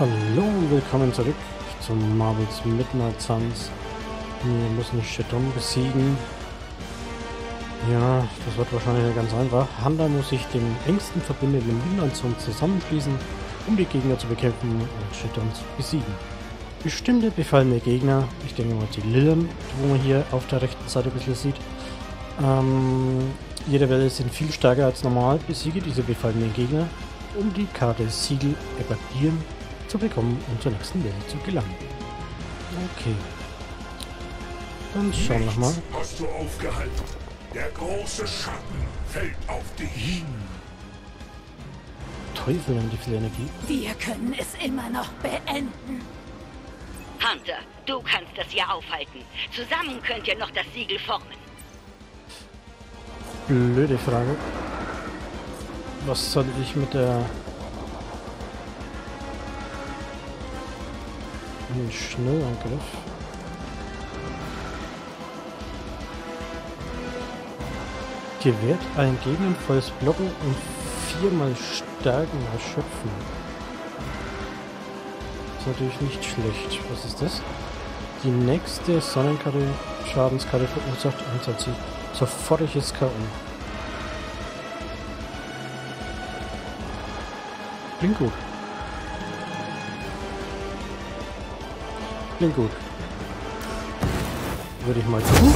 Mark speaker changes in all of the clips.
Speaker 1: Hallo und willkommen zurück zum Marvels Midnight Suns. Wir müssen Shadow besiegen. Ja, das wird wahrscheinlich nicht ganz einfach. Handa muss sich dem engsten verbündeten Midnight Suns zusammenschließen, um die Gegner zu bekämpfen und Shadow zu besiegen. Bestimmte befallene Gegner, ich denke mal die Lillen, wo man hier auf der rechten Seite ein bisschen sieht, ähm, jede Welle sind viel stärker als normal. Besiege diese befallenen Gegner, um die Karte Siegel evakuieren zu bekommen und zur nächsten Welle zu gelangen. Okay. Dann schauen wir mal.
Speaker 2: hast du aufgehalten. Der große Schatten fällt auf dich.
Speaker 1: Teufel haben die viel Energie.
Speaker 3: Wir können es immer noch beenden.
Speaker 4: Hunter, du kannst das ja aufhalten. Zusammen könnt ihr noch das Siegel formen.
Speaker 1: Blöde Frage. Was soll ich mit der... Ein Schnellangriff. Gewährt allen Gegnern volles Blocken und viermal Stärken erschöpfen. Ist natürlich nicht schlecht. Was ist das? Die nächste Sonnenkarte Schadenskarte verursacht Einsatz sofortiges K.O. Klingt gut. Klingt gut. Würde ich mal tun.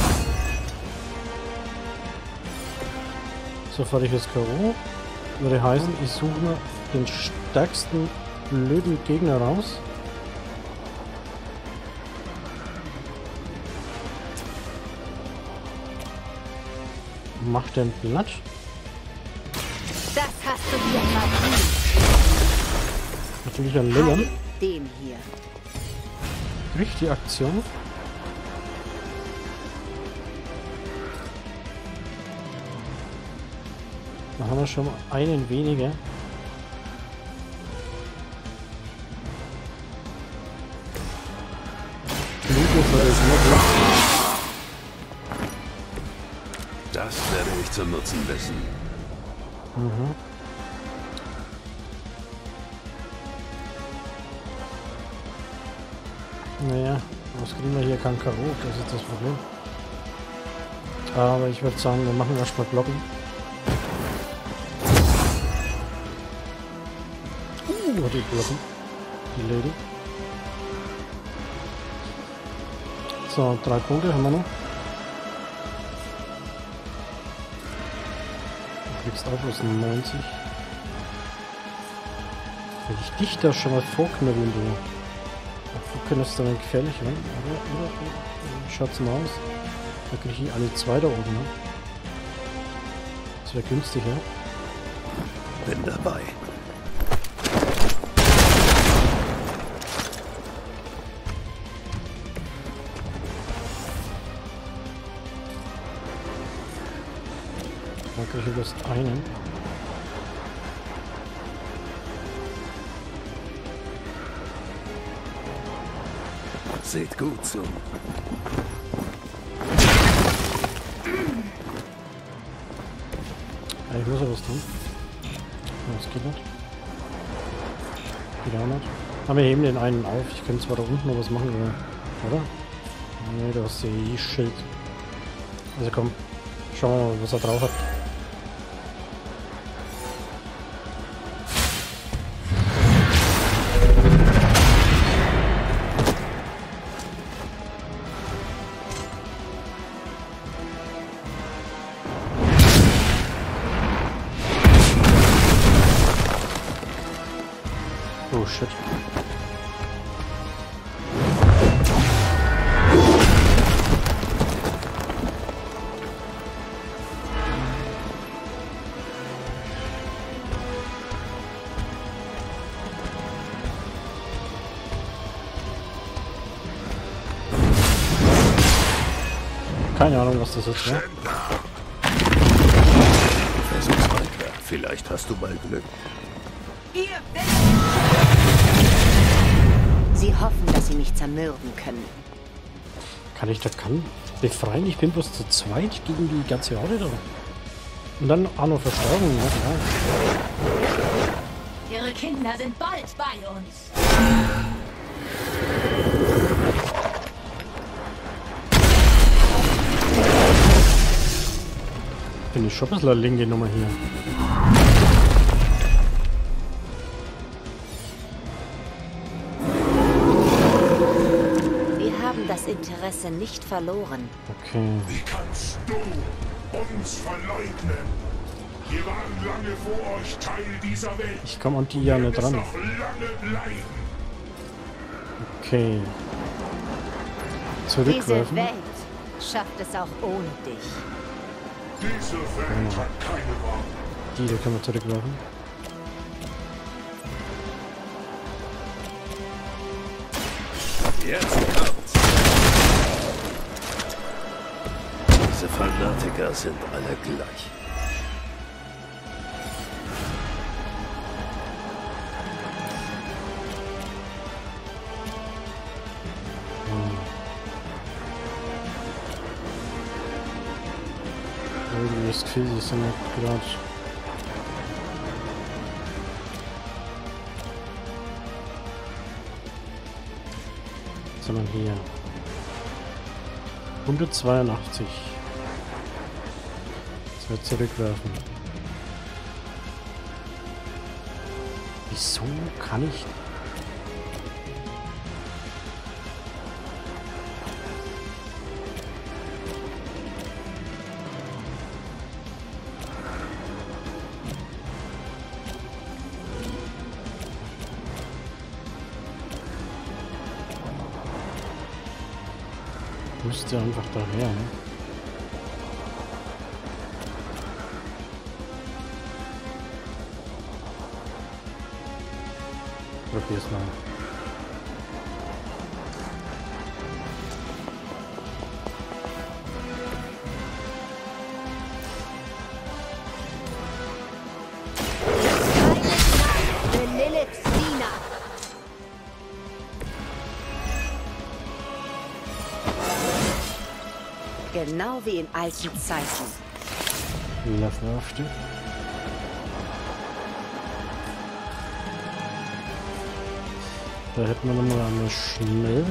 Speaker 1: Sofortiges K.O. Würde heißen, ich suche mir den stärksten blöden Gegner raus. Mach den Blatt.
Speaker 3: Das hast du dir verdient.
Speaker 1: Natürlich ein Lillian.
Speaker 3: Heil Den hier.
Speaker 1: Die Aktion. Da haben wir schon einen weniger. Blutufer ist noch
Speaker 2: Das werde ich zu nutzen wissen.
Speaker 1: Naja, was kriegen wir hier? Kein Karo, das ist das Problem. Aber ich würde sagen, wir machen erstmal Blocken. Uh, die Blocken. Die Lady. So, drei Punkte haben wir noch. Du kriegst auch bloß 90. Will ich dich da schon mal vorknüppeln, du? Du könntest dann gefährlich werden. Oder, oder, oder. Schaut's mal aus. Da kriege ich alle zwei da oben. Ne? Das wäre günstiger.
Speaker 2: Bin dabei.
Speaker 1: Da kriege ich bloß einen.
Speaker 2: Seht gut zu.
Speaker 1: Ich muss ja was tun. Das geht nicht. Geht auch nicht. Aber wir heben den einen auf. Ich könnte zwar da unten noch was machen, aber... Oder? Nee, du hast ja eh Schild. Also komm. Schauen wir mal, was er drauf hat. Das ist, ne?
Speaker 2: Versuch's weiter. Vielleicht hast du bald Glück.
Speaker 3: Sie hoffen, dass sie mich zermürben können.
Speaker 1: Kann ich da kann befreien? Ich bin bloß zu zweit gegen die ganze Horde da. Und dann auch noch Verstärkung, ne? Ja.
Speaker 3: Ihre Kinder sind bald bei uns.
Speaker 1: Eine linke Nummer hier.
Speaker 3: Wir haben das Interesse nicht verloren.
Speaker 1: Okay.
Speaker 2: Wie kannst du uns verleugnen? Wir waren lange vor euch Teil dieser Welt.
Speaker 1: Ich komme an die ja nicht dran. Okay.
Speaker 3: Diese
Speaker 1: Zurückwerfen.
Speaker 3: Welt schafft es auch ohne dich.
Speaker 1: Die, da können wir zurückwerfen.
Speaker 5: Jetzt kommt's. Diese Fanatiker sind alle gleich.
Speaker 1: Sie sind nicht gerade. Sondern hier. 182. Das wird zurückwerfen. Wieso kann ich Müsste einfach daher, ne?
Speaker 3: Alten Zeiten.
Speaker 1: Lassen aufstehen. Da hätten wir nochmal eine schnell.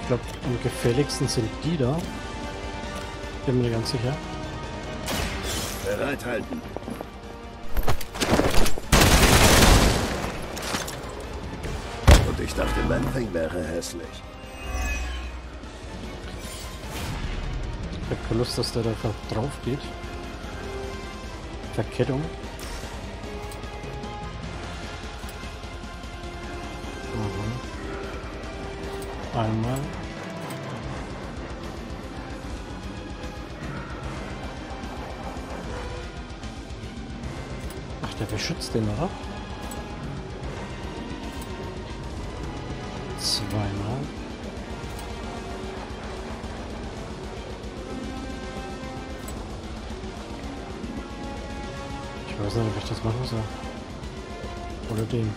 Speaker 1: Ich glaube, am gefährlichsten sind die da. Bin mir ganz sicher.
Speaker 5: Bereithalten. Und ich dachte, Manthing wäre hässlich.
Speaker 1: Lust, dass der da drauf geht. Verkettung. Mhm. Einmal. Ach, der beschützt den oder? Den.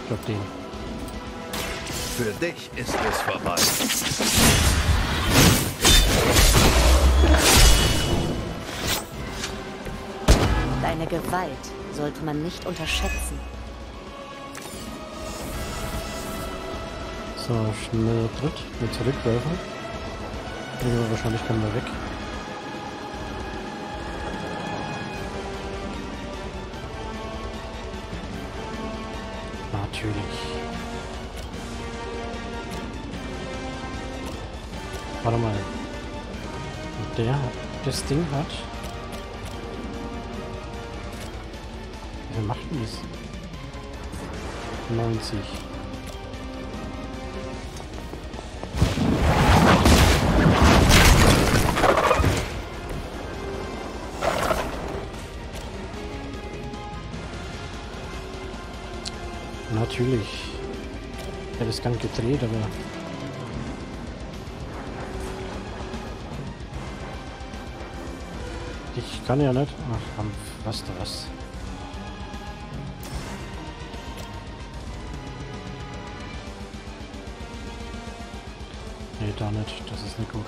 Speaker 1: Ich glaube den.
Speaker 5: Für dich ist es vorbei.
Speaker 3: Deine Gewalt sollte man nicht unterschätzen.
Speaker 1: So, schneller Tritt. Mit zurückwerfen. Ja, wahrscheinlich können wir weg. Das Ding hat. Viel macht denn das? 90. Natürlich. Ich hätte es gern gedreht, aber... Ich kann ja nicht. Ach, was da was. Nee, da nicht. Das ist nicht gut.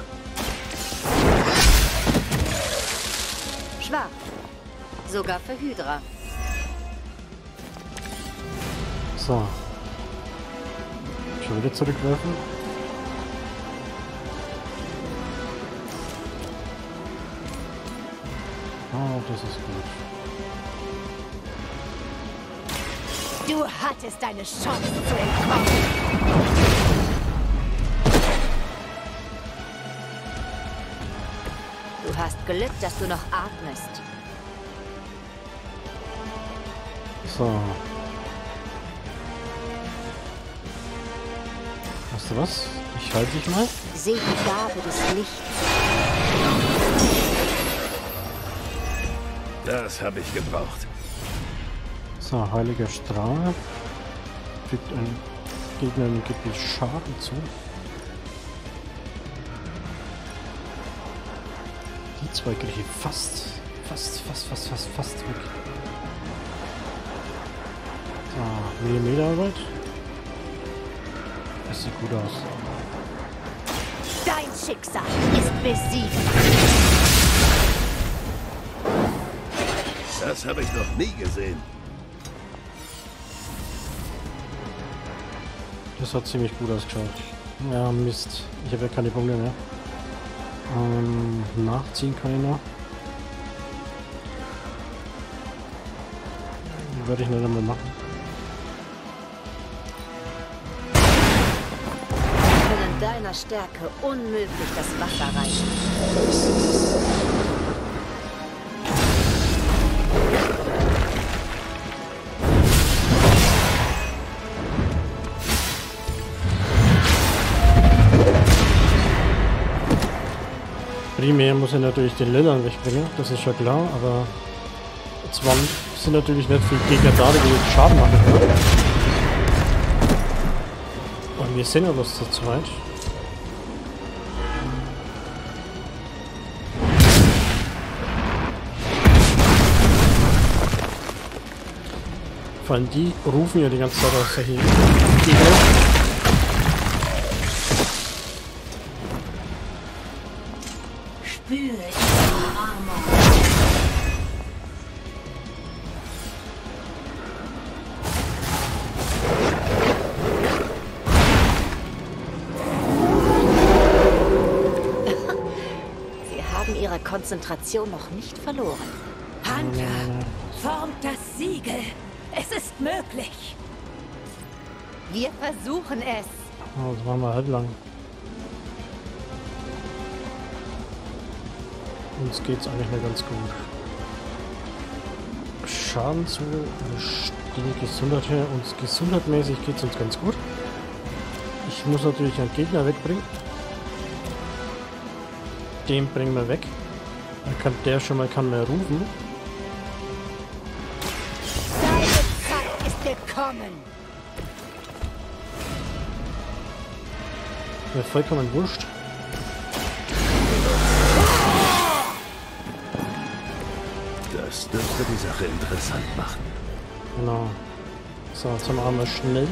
Speaker 3: Schwach. Sogar für Hydra.
Speaker 1: So. Schon wieder zurückwerfen. Oh, das ist gut.
Speaker 3: Du hattest deine Chance zu entkommen. Du hast Glück, dass du noch atmest.
Speaker 1: So. Weißt du was? Ich halte dich mal.
Speaker 3: Seh die Gabe des Lichts.
Speaker 5: Das habe ich gebraucht.
Speaker 1: So, heiliger Strahl. Fügt ein Gegner im Gebiet Schaden zu. Die zwei kriege ich fast, fast, fast, fast, fast, fast weg. So, Millimeterarbeit. Das sieht gut aus.
Speaker 3: Dein Schicksal ist besiegt.
Speaker 5: Das habe ich noch nie gesehen.
Speaker 1: Das hat ziemlich gut ausgeschaut. Ja, Mist. Ich habe ja keine Punkte mehr. Ähm, nachziehen kann ich noch. Werde ich nicht einmal machen.
Speaker 3: Können deiner Stärke unmöglich das Wasser reichen.
Speaker 1: Primär muss ich natürlich den Lillern wegbringen, das ist schon klar, aber zwar sind natürlich nicht viele Gegner da, die Schaden machen können. Und wir sind ja bloß zu zweit. Vor allem die rufen ja die ganze Zeit aus solche Gegner.
Speaker 3: Konzentration noch nicht verloren.
Speaker 6: Panther, formt das Siegel. Es ist möglich.
Speaker 3: Wir versuchen es.
Speaker 1: Oh, das waren wir halb lang. Uns geht's eigentlich nicht ganz gut. Schaden zu, die Gesundheit her. Uns gesundheitmäßig geht's uns ganz gut. Ich muss natürlich einen Gegner wegbringen. Den bringen wir weg. Dann kann der schon mal kann mehr rufen.
Speaker 3: Deine Zeit ist gekommen.
Speaker 1: Mir vollkommen wurscht.
Speaker 5: Das dürfte die Sache interessant machen.
Speaker 1: Genau. So, jetzt haben wir einmal schnell.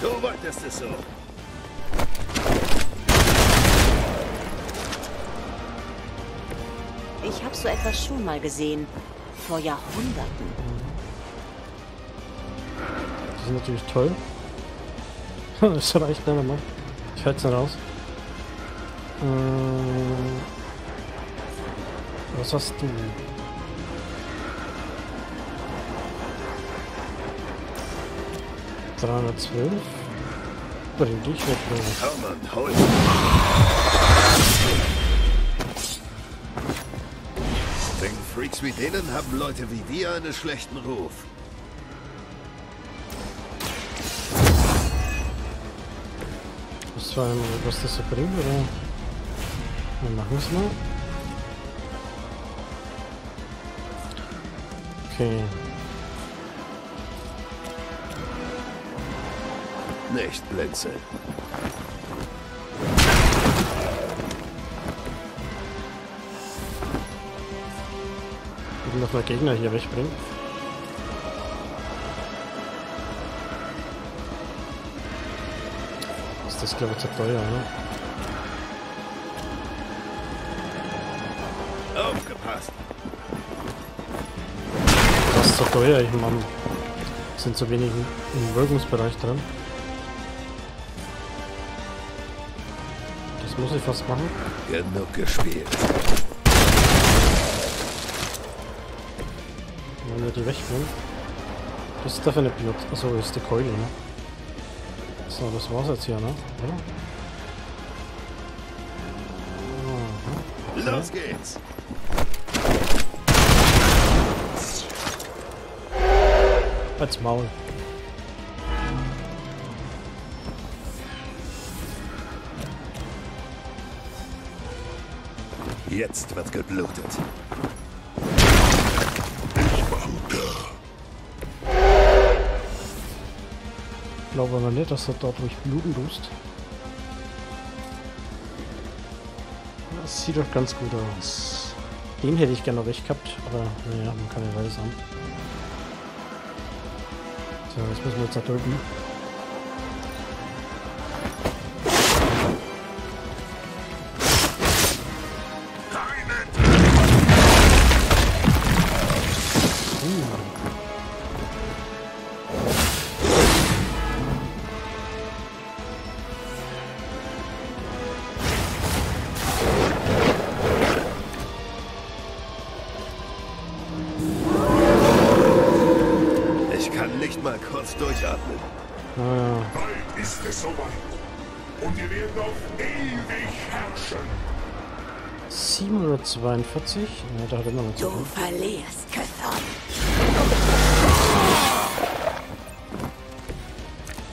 Speaker 5: Du wolltest es so.
Speaker 3: Ich habe so etwas schon mal gesehen. Vor Jahrhunderten.
Speaker 1: Die sind natürlich toll. das reicht nicht mehr. Ich halte es raus. Ähm, was hast du? Dreihundertzwölf. Bring dich weg, Junge.
Speaker 5: Freaks wie denen haben Leute wie wir einen schlechten Ruf.
Speaker 1: Das war einmal, was das so bringt, oder? Wir machen es mal. Okay.
Speaker 5: Nicht blinzeln.
Speaker 1: Ich will noch mal Gegner hier wegbringen. Ist das glaube ich zu teuer, ne?
Speaker 5: Aufgepasst.
Speaker 1: Das ist zu teuer, ich Mann. Sind zu wenig im Wirkungsbereich drin. Das muss ich fast machen.
Speaker 5: Genug gespielt.
Speaker 1: Wir die wegbringen. Das ist dafür eine Pilot. Achso, ist die Keule, ne? So, das war's jetzt hier, ne? Oder?
Speaker 5: Los geht's.
Speaker 1: Als Maul.
Speaker 5: Jetzt wird geblutet.
Speaker 1: Aber nicht, dass er dadurch bluten tust. Das sieht doch ganz gut aus. Den hätte ich gerne noch weg gehabt, aber naja, man kann ja alles an. So, jetzt müssen wir jetzt da drüben. 742. Ja, da hat er immer noch zu
Speaker 6: Du
Speaker 1: tun.
Speaker 6: verlierst, Kython.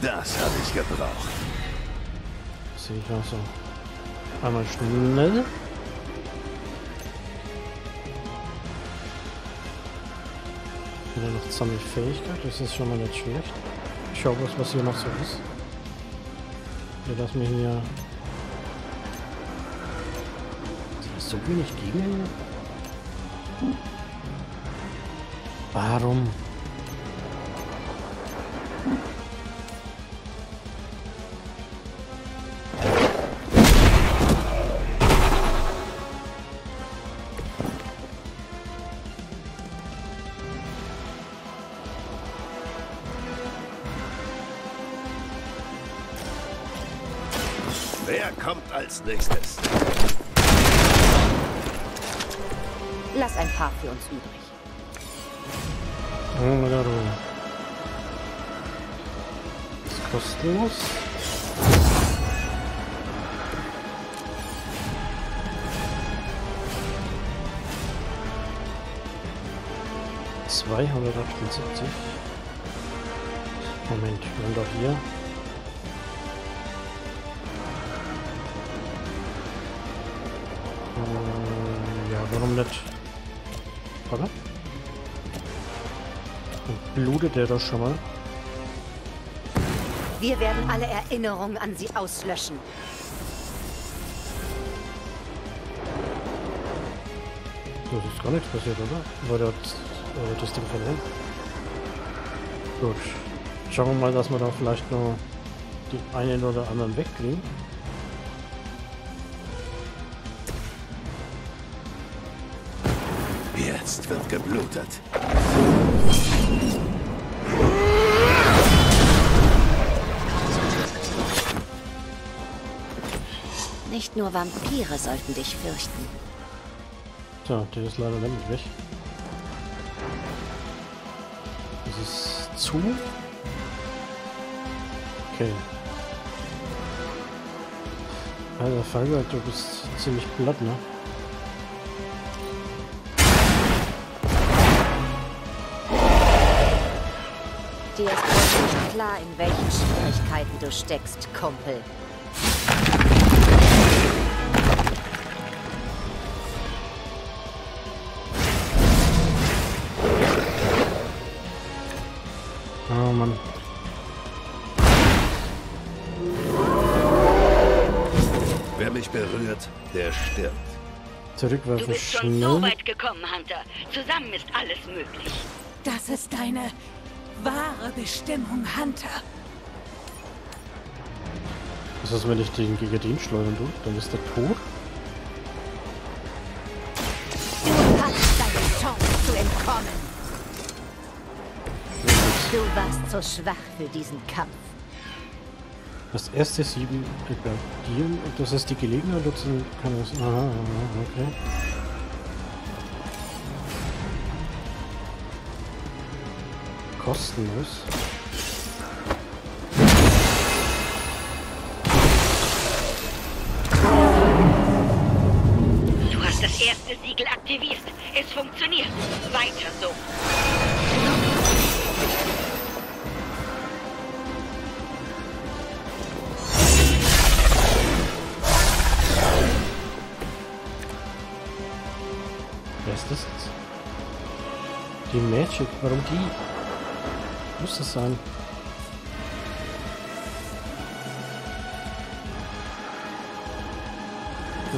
Speaker 5: Das habe ich gebraucht.
Speaker 1: Sehe ich auch so. Einmal schnell. Wieder noch Sammelfähigkeit, das ist schon mal nicht schlecht. Ich schau was, was hier noch so ist. Wir lassen mir hier. So wenig Gegner? Warum?
Speaker 5: Wer kommt als nächstes?
Speaker 3: Für uns übrig.
Speaker 1: Oh, God, oh. Ist kostenlos. Zweihundertachtundsiebzig. Moment, wir haben doch hier. Blutet der doch schon mal.
Speaker 3: Wir werden alle Erinnerungen an sie auslöschen.
Speaker 1: Es ist gar nichts passiert, oder? War das, äh, das Ding verloren? Gut. Schauen wir mal, dass wir da vielleicht noch die einen oder anderen wegkriegen.
Speaker 5: Jetzt wird geblutet.
Speaker 3: Nicht nur Vampire sollten dich fürchten.
Speaker 1: Tja, der ist leider nicht weg. Das ist zu. Okay. Alter Falber, du bist ziemlich platt, ne?
Speaker 3: Dir ist wohl nicht klar, in welchen Schwierigkeiten du steckst, Kumpel.
Speaker 5: Der stirbt.
Speaker 4: Du
Speaker 1: Zurückwerfen
Speaker 4: bist schon so
Speaker 1: schnell.
Speaker 4: weit gekommen, Hunter. Zusammen ist alles möglich.
Speaker 6: Das ist deine wahre Bestimmung, Hunter.
Speaker 1: Was ist, wenn ich den gegen den schleudern tue? Dann ist der tot.
Speaker 3: Du hast deine Chance zu entkommen. Du warst zu schwach für diesen Kampf.
Speaker 1: Das erste sieben etablieren und das ist die Gelegenheit nutzen kann. Aha, aha, okay. Kostenlos.
Speaker 4: Du hast das erste Siegel aktiviert. Es funktioniert. Weiter so.
Speaker 1: Die Magic, warum die? Muss das sein?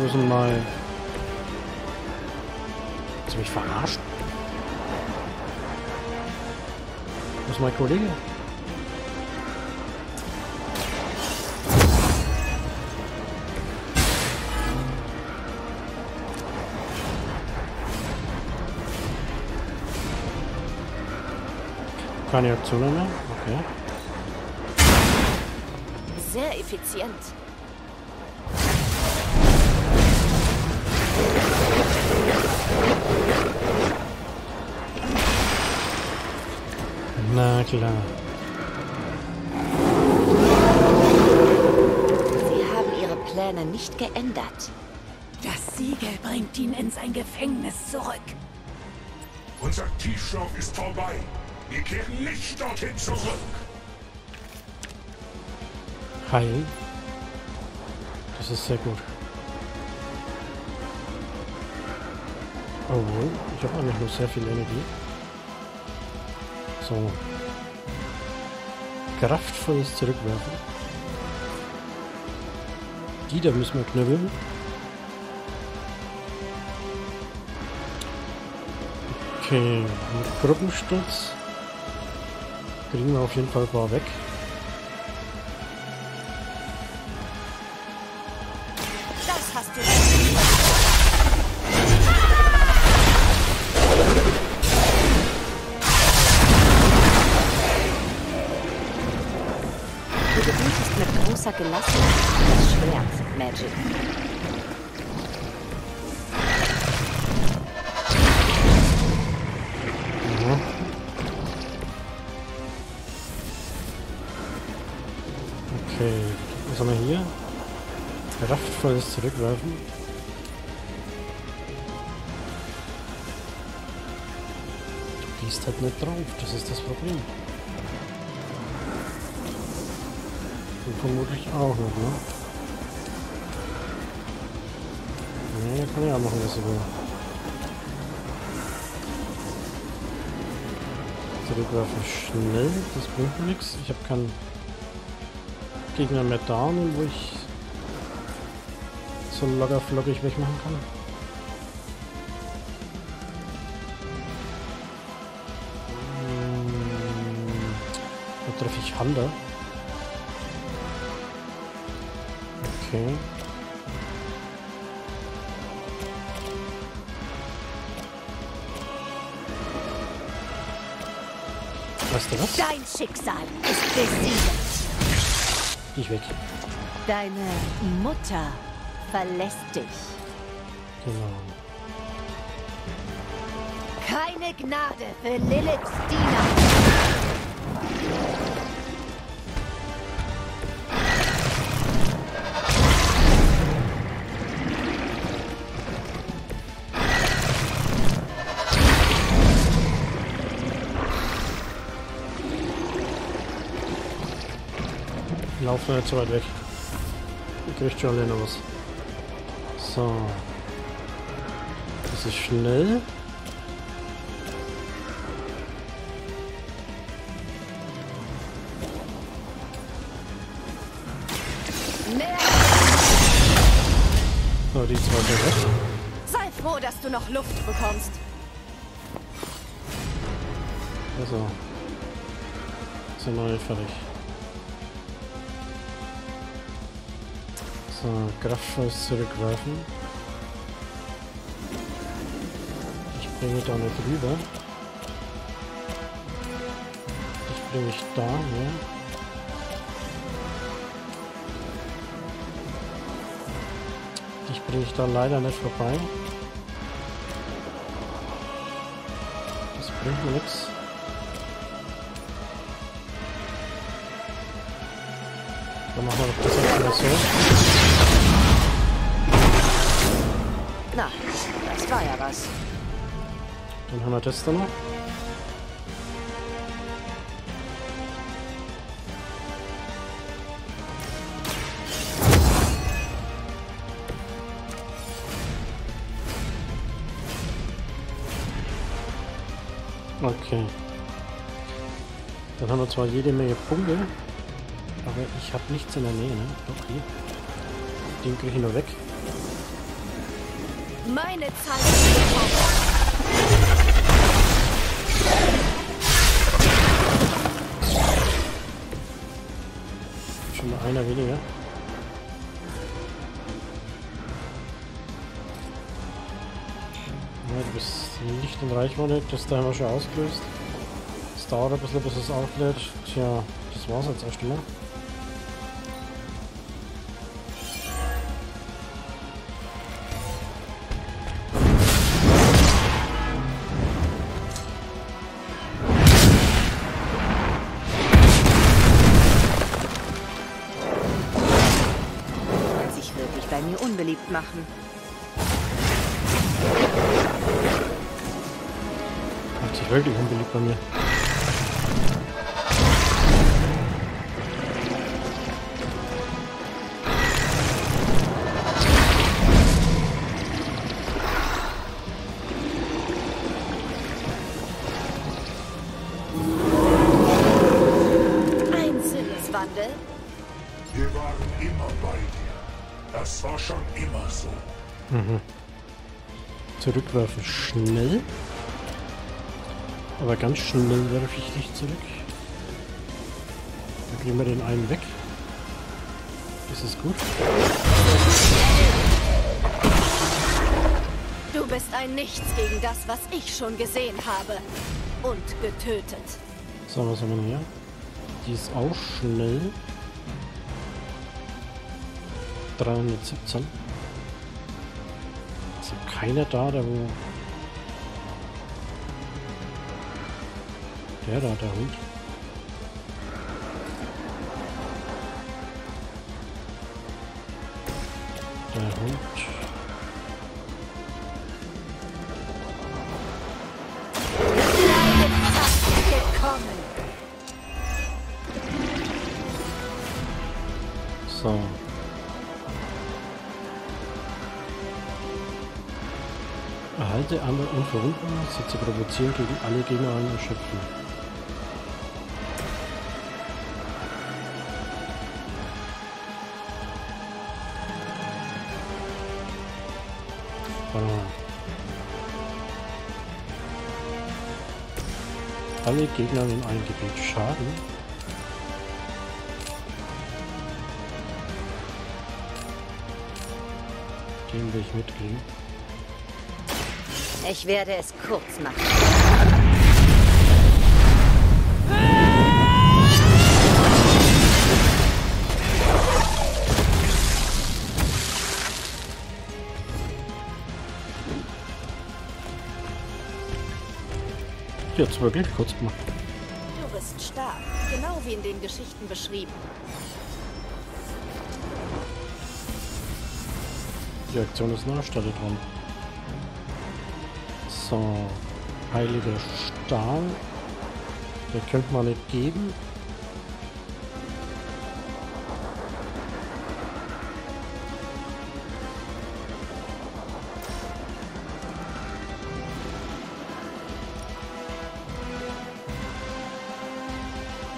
Speaker 1: Ist denn mal... Hast mich verarscht? Wo ist mein Kollege? Keine Aktionen mehr? Okay.
Speaker 3: Sehr effizient.
Speaker 1: Na klar.
Speaker 3: Sie haben ihre Pläne nicht geändert.
Speaker 6: Das Siegel bringt ihn in sein Gefängnis zurück.
Speaker 2: Unser Tiefschlaf ist vorbei. Wir kehren nicht dorthin zurück.
Speaker 1: Heil. Das ist sehr gut. Obwohl, ich habe eigentlich nur sehr viel Energie. So. Kraftvolles Zurückwerfen. Die da müssen wir knüppeln. Okay, Gruppensturz kriegen wir auf jeden Fall ein paar weg.
Speaker 6: Das hast du
Speaker 3: Du gebietest mit großer Gelassenheit das Schwert, Magic.
Speaker 1: Kraftvolles Zurückwerfen. Du gehst halt nicht drauf, das ist das Problem. Und vermutlich auch nicht, ne? Er kann ja machen, was er will. Zurückwerfen schnell, das bringt mir nichts. Ich habe keinen Gegner mehr da, wo ich so locker flockig wegmachen kann. Hm, Da treffe ich Handa. Okay. Weißt du was?
Speaker 3: Dein Schicksal ist besiegt.
Speaker 1: Ich weg.
Speaker 3: Deine Mutter verlässt dich.
Speaker 1: Genau.
Speaker 3: Keine Gnade für Liliths Diener.
Speaker 1: Lauf nicht so weit weg. Ich krieg schon alleine was. So. Das ist schnell. So, die zwei sind weg.
Speaker 6: Sei froh, dass du noch Luft bekommst.
Speaker 1: Also. Sind neue fertig. Kraftvolles zurückwerfen. Ich bringe da nicht rüber. Ich bringe ich da her. Dich bringe ich da leider nicht vorbei. Das bringt mir nichts. Haben wir das da noch. Okay. Dann haben wir zwar jede Menge Punkte, aber ich habe nichts in der Nähe, ne? Doch, hier. Den kriege ich nur weg.
Speaker 6: Meine Zeit ist gekommen.
Speaker 1: Einer weniger. Ja, du bist nicht in Reichweite, das da haben wir schon ausgelöst. Es dauert ein bisschen, bis es auflädt. Tja, das war's jetzt erst
Speaker 3: wirklich unbeliebt
Speaker 1: bei mir.
Speaker 3: Ein Sinneswandel?
Speaker 1: Aber ganz schnell werfe ich dich zurück. Dann kriegen wir den einen weg. Das ist gut.
Speaker 6: Du bist ein Nichts gegen das, was ich schon gesehen habe. Und getötet.
Speaker 1: So, was haben wir hier? Die ist auch schnell. 317. Ist ja keiner da, der wo... Der da, der Hund. Der Hund. So. Erhalte einmal unverwundbar, setze provozieren gegen alle Gegner ein erschöpfen. Warte Alle Gegner in einem Gebiet Schaden. Den will ich mitkriegen.
Speaker 3: Ich werde es kurz machen.
Speaker 1: Jetzt wirklich kurz gemacht.
Speaker 6: Du bist stark. Genau wie in den Geschichten beschrieben.
Speaker 1: Die Aktion ist noch Stelle dran. So. Heiliger Stahl. Der könnte man nicht geben.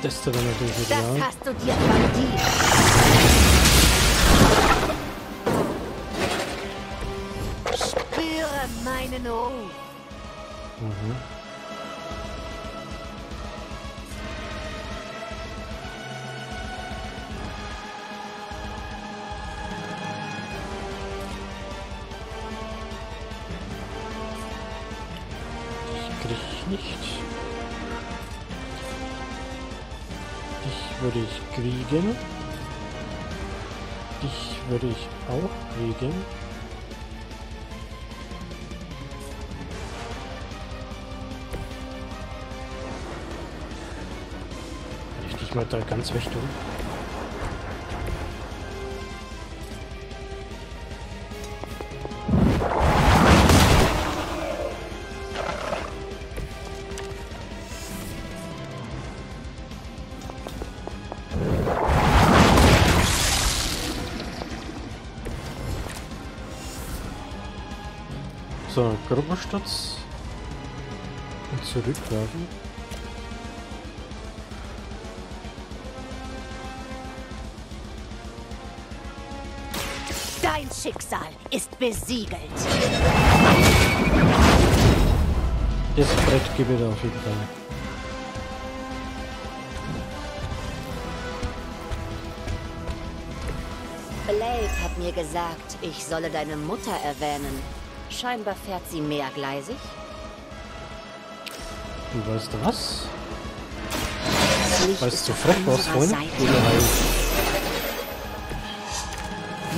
Speaker 1: Das wäre natürlich
Speaker 3: Das
Speaker 1: ideal.
Speaker 3: hast du dir verdient. Spüre meinen Ruf.
Speaker 1: Mhm. Kriegen. Dich würde ich auch kriegen. Wenn ich dich mal da ganz tue. Gruppensturz. Und zurückwerfen.
Speaker 3: Dein Schicksal ist besiegelt.
Speaker 1: Das Brett da auf jeden Fall.
Speaker 3: Blake hat mir gesagt, ich solle deine Mutter erwähnen. Scheinbar fährt sie mehrgleisig.
Speaker 1: Und weißt du was?
Speaker 3: Das Licht
Speaker 1: Weißt du frech was heim.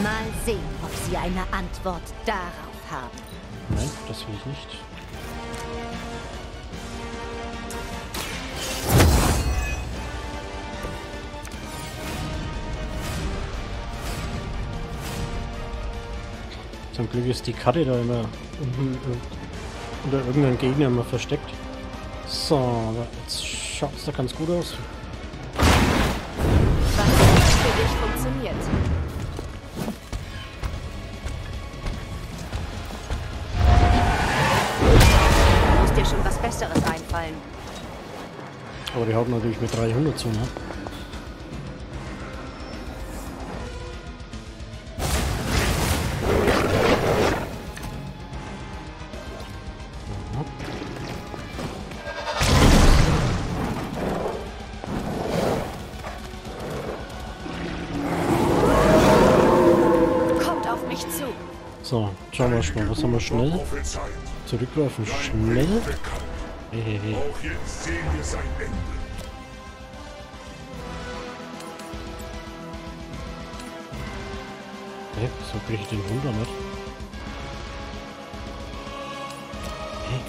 Speaker 3: Mal sehen, ob sie eine Antwort darauf haben.
Speaker 1: Nein, das will ich nicht. Zum Glück ist die Karte da immer unten ir- unter irgendeinem Gegner immer versteckt. So, aber jetzt schaut es da ganz gut aus.
Speaker 6: Was für dich funktioniert.
Speaker 3: Muss dir schon was Besseres einfallen.
Speaker 1: Aber die haut natürlich mit 300 zu, ne? So, schauen wir schon was haben wir schnell? Zurückwerfen schnell. Hehehe.
Speaker 2: Sein Ende.
Speaker 1: Hä? Wieso krieg ich den runter nicht? Hä?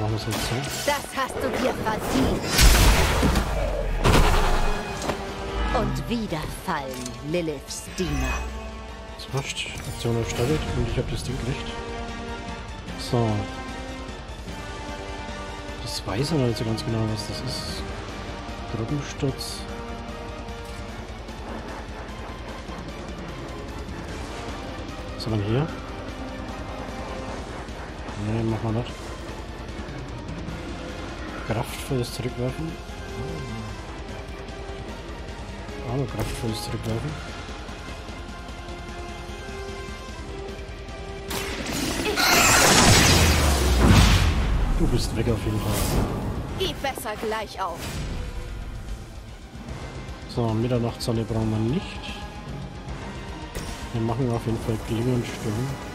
Speaker 1: Machen wir es jetzt so?
Speaker 3: Das hast du dir verdient. Wieder fallen Liliths Diener.
Speaker 1: Das passt. Aktion erstattet und ich habe das Ding gekriegt. So. Das weiß er nicht so ganz genau, was das ist. Gruppensturz. Was haben wir hier? Nee, machen wir nicht. Kraftvolles Zurückwerfen. Kraftvolles Zurückwerfen. Du bist weg auf jeden Fall.
Speaker 6: Gib besser gleich auf.
Speaker 1: So, Mitternachtssonne brauchen wir nicht. Wir machen auf jeden Fall Klingensturm. Ja,
Speaker 3: Die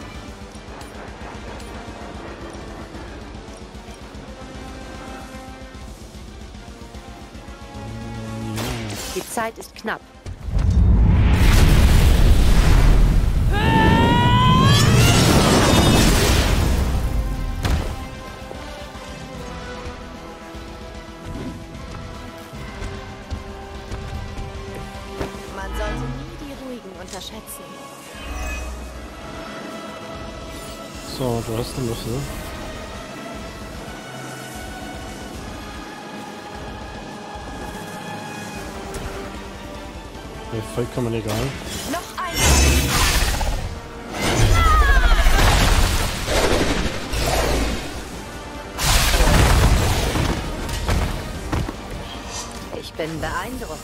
Speaker 3: Zeit ist knapp.
Speaker 1: Vollkommen egal.
Speaker 6: Noch.
Speaker 3: Ich bin beeindruckt.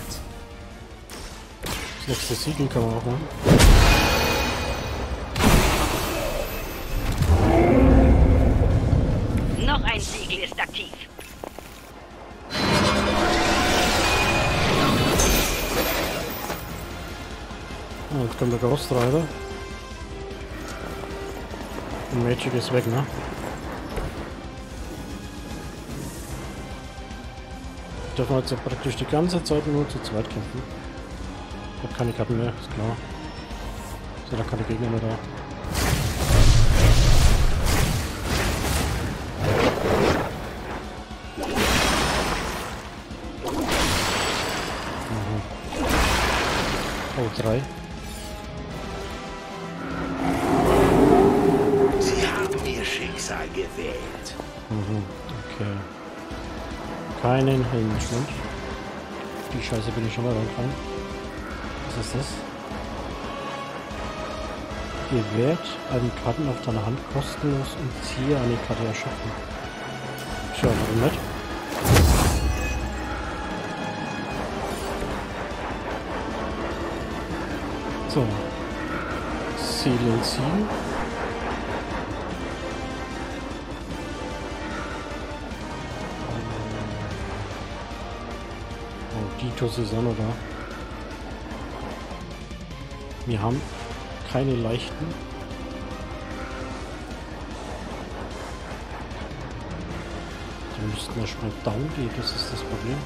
Speaker 1: Das nächste Siegel kann man auch machen. Und Magic ist weg, ne? dürfen wir jetzt praktisch die ganze Zeit nur zu zweit kämpfen. Ich habe keine Karten mehr, ist klar. So, da keine Gegner mehr da. Mhm. Oh, drei. Keinen Heldenschmund. Die Scheiße bin ich schon mal reingefallen. Was ist das? Gewährt einen Karten auf deiner Hand kostenlos und ziehe eine Karte erschaffen. Tja, warum nicht? So. Ziele ziehen. Dito Susanne da. Wir haben keine leichten. Die müssten erstmal down gehen, das ist das Problem.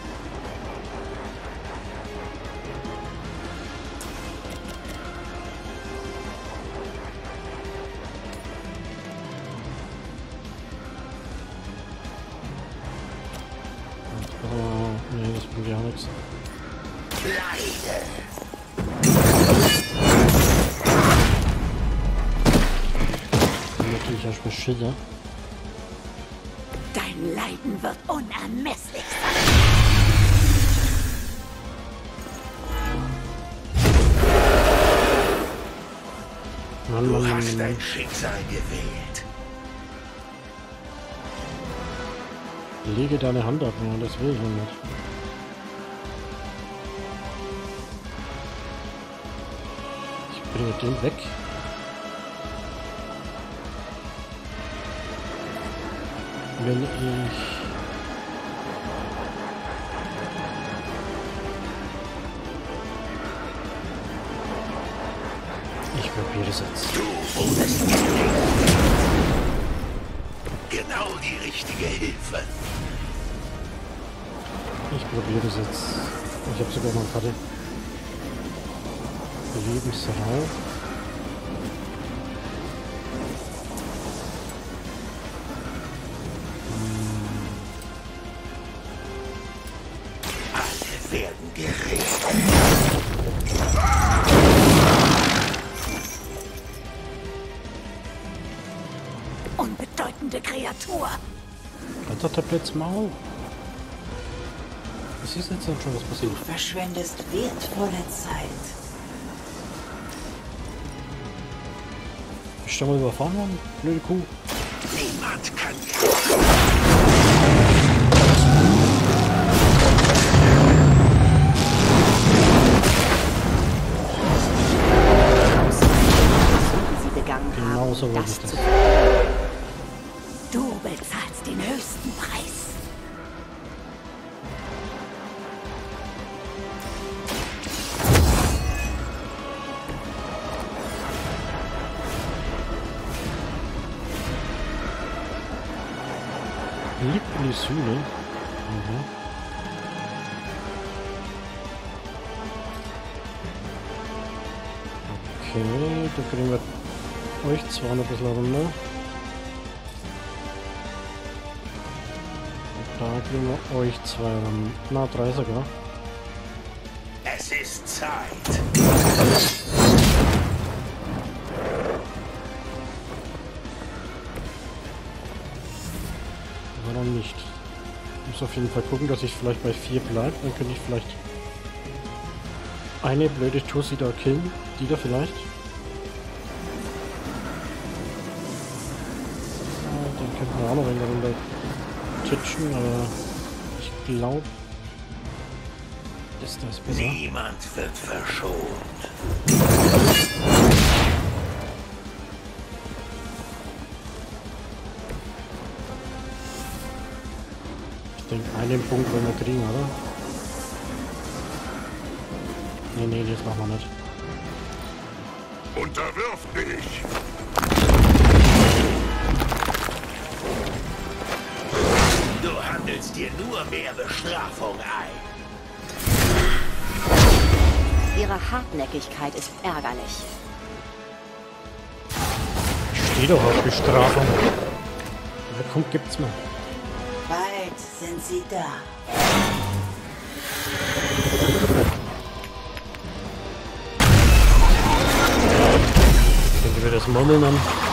Speaker 1: Lege deine Hand ab, ja, das will ich ja nicht. Ich bringe den weg. Wenn ich... Ich probiere das jetzt. Ich probiere das jetzt. Ich habe sogar noch eine Karte. Lebensraum.
Speaker 2: Alle werden gerecht.
Speaker 6: Unbedeutende Kreatur.
Speaker 1: Alter, mal auf. Ist jetzt denn schon was passiert?
Speaker 7: verschwendest wertvolle Zeit.
Speaker 1: Bist du mal überfahren worden? Blöde Kuh.
Speaker 3: Die
Speaker 1: Sühle. Mhm. Okay, da kriegen wir euch zwar noch ein bisschen runter. Da kriegen wir euch zwei runter. Na, drei sogar.
Speaker 2: Es ist Zeit.
Speaker 1: Auf jeden Fall gucken, dass ich vielleicht bei vier bleibe. Dann könnte ich vielleicht eine blöde Tussi da killen. Die da vielleicht. Den könnten wir auch noch in der Runde titschen, aber ich glaube, ist das besser.
Speaker 2: Niemand wird verschont.
Speaker 1: Einen Punkt werden wir kriegen, oder? Nee, nee, das machen wir nicht.
Speaker 2: Unterwirf dich. Du handelst
Speaker 8: dir nur mehr Bestrafung ein.
Speaker 3: Ihre Hartnäckigkeit ist ärgerlich.
Speaker 1: Ich stehe doch auf Bestrafung. Wer kommt, gibt's mal.
Speaker 7: Sind sie da.
Speaker 1: Denke wir das Murmeln an.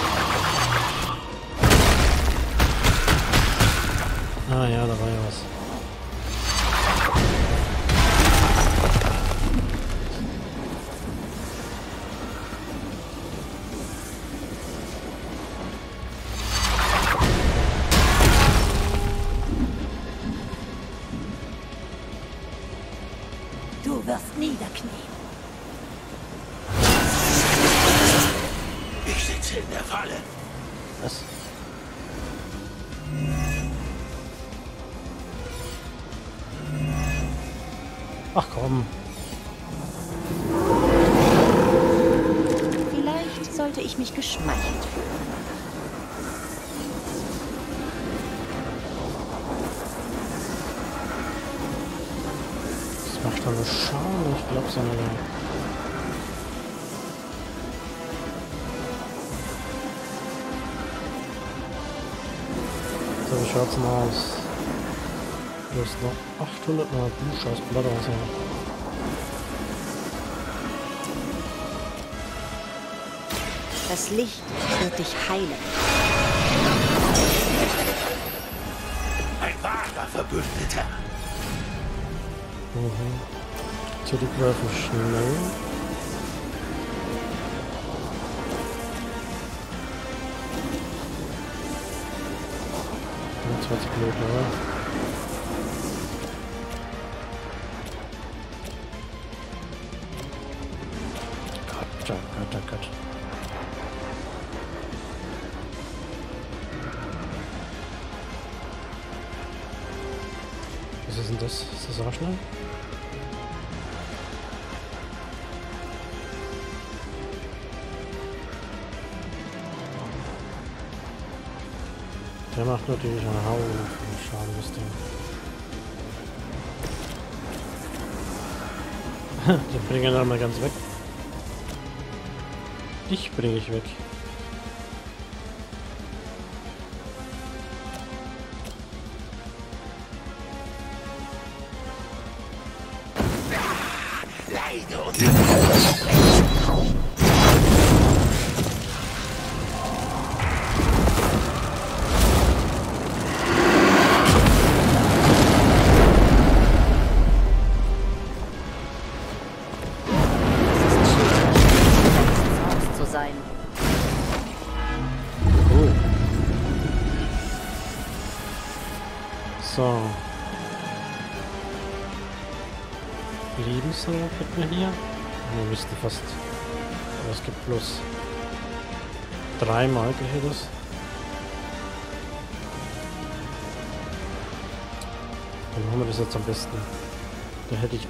Speaker 1: So, wie schaut's denn aus? Du hast noch 800 Mal du schaust Blatt aus.
Speaker 3: Das Licht wird dich heilen.
Speaker 8: Ein wahrer Verbündeter.
Speaker 1: Mhm. Zurückwerfen schnell. Ja, Den bringen wir mal ganz weg. Dich bringe ich weg.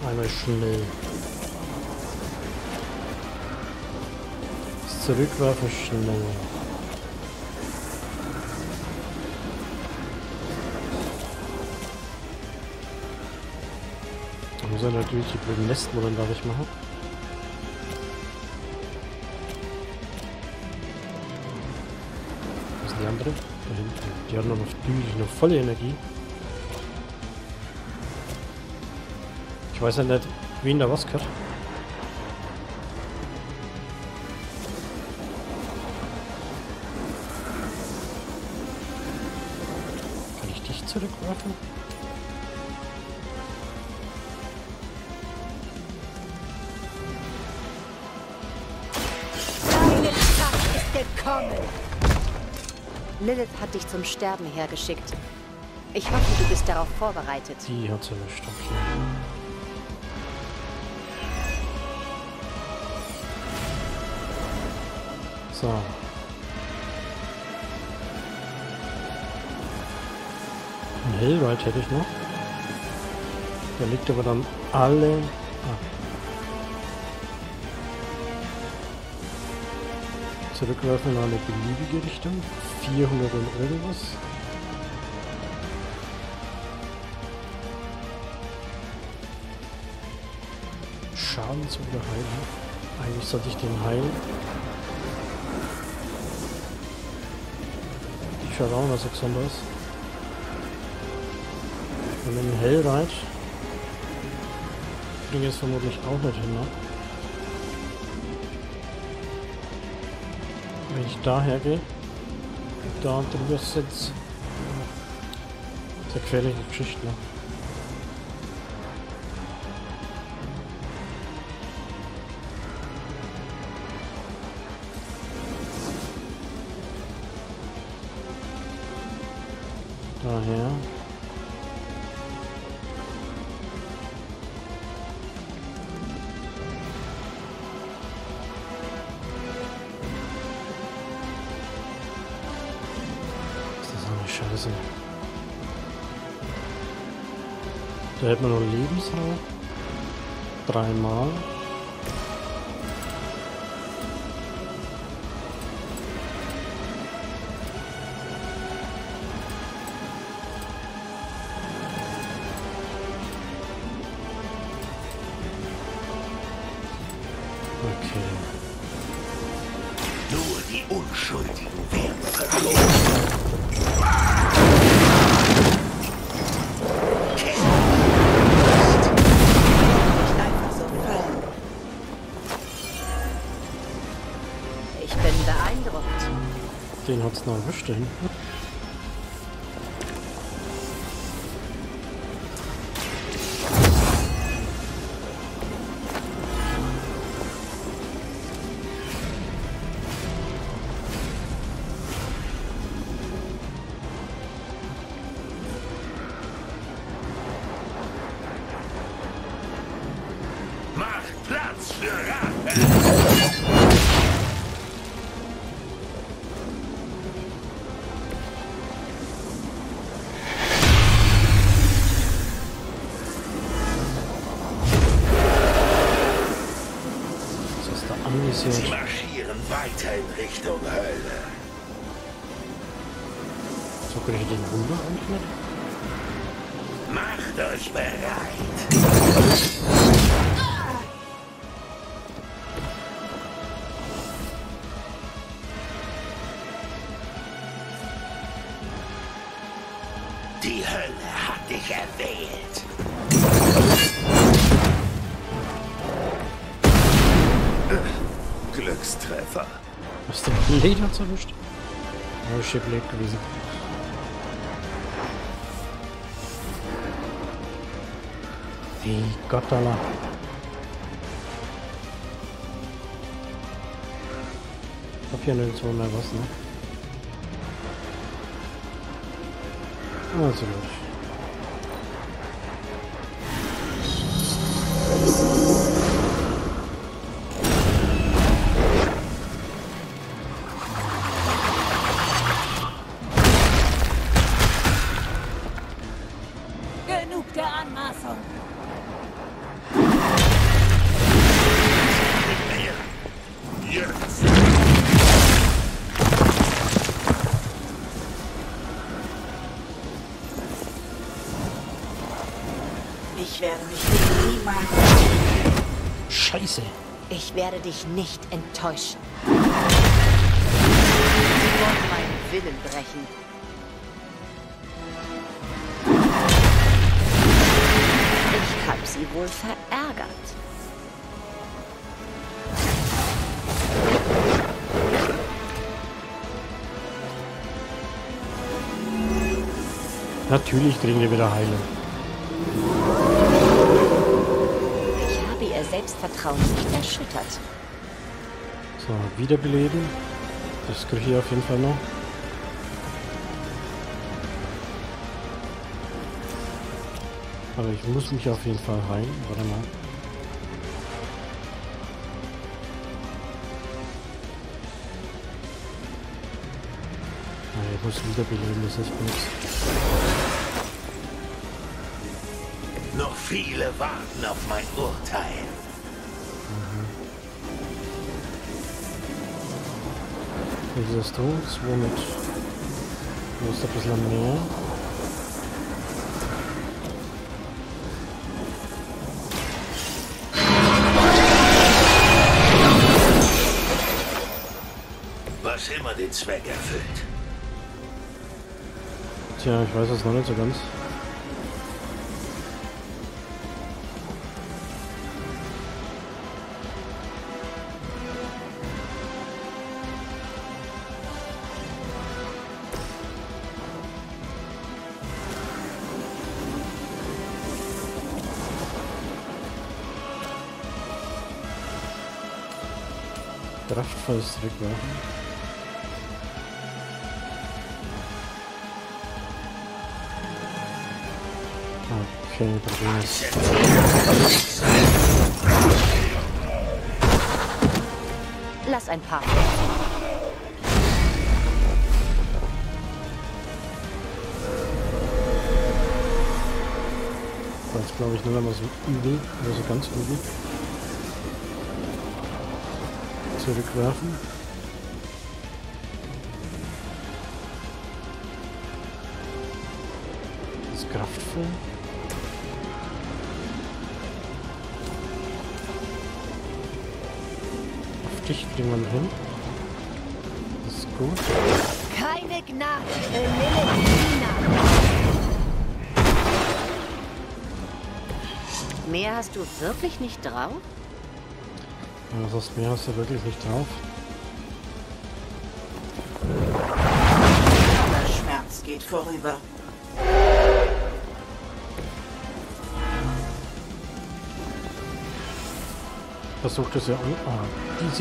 Speaker 1: Einmal schnell. Das Zurückwerfen schnell. Da muss er natürlich die blöden Nestmuddern dadurch machen. Wo ist die andere? Da hinten. Die hat noch noch volle Energie. Ich weiß ja nicht, wen da was gehört. Kann ich dich zurückwerfen?
Speaker 6: Deine Zeit ist gekommen.
Speaker 3: Lilith hat dich zum Sterben hergeschickt. Ich hoffe, du bist darauf vorbereitet.
Speaker 1: Die hat sie nicht. Okay. So. Ein Hillride hätte ich noch. Da liegt aber dann alle... Ah. Zurückwerfen in eine beliebige Richtung. 400 und irgendwas. Schadens oder Heilen. Eigentlich sollte ich den heilen. Die schaut auch noch so gesund aus. Und den Hellride kriege ich es vermutlich auch nicht hin. Ne? Wenn ich daher gehe, da drüber sitze, sehr gefährliche Geschichte. Ne? Da hält man noch Lebensraum. Dreimal.
Speaker 8: Euch bereit. Die Hölle hat dich erwählt.
Speaker 5: Glückstreffer.
Speaker 1: Hast du Leder zerwischt? Oh, shit, lebt gewesen. Wie Gott Allah. Ich hab hier nirgendwo mehr was, ne? Also gut.
Speaker 7: Ich werde
Speaker 3: dich nicht enttäuschen. Sie wollen meinen Willen brechen. Ich hab sie wohl verärgert.
Speaker 1: Natürlich kriegen wir wieder Heilung.
Speaker 3: Ich habe ihr Selbstvertrauen nicht erschüttert.
Speaker 1: So, wiederbeleben. Das kriege ich auf jeden Fall noch. Aber ich muss mich auf jeden Fall heilen. Warte mal. Ja, ich muss wiederbeleben, das ist nichts.
Speaker 8: Noch viele warten auf mein Urteil.
Speaker 1: Exhaustung, das womit muss ein bisschen mehr.
Speaker 8: Was immer den Zweck erfüllt.
Speaker 1: Tja, ich weiß es noch nicht so ganz. Kraftvoll zurückwerfen. Okay, Problem ist.
Speaker 3: Lass ein paar.
Speaker 1: jetzt glaube ich nicht einmal so übel, oder so ganz übel. Zurückwerfen. Das ist kraftvoll. Auf dich kriegen wir hin. Das ist gut.
Speaker 6: Keine Gnade.
Speaker 3: Mehr hast du wirklich nicht drauf?
Speaker 1: Das heißt, mehr hast du wirklich nicht drauf.
Speaker 7: Der Schmerz geht vorüber.
Speaker 1: Versucht es ja an. Ah, die ist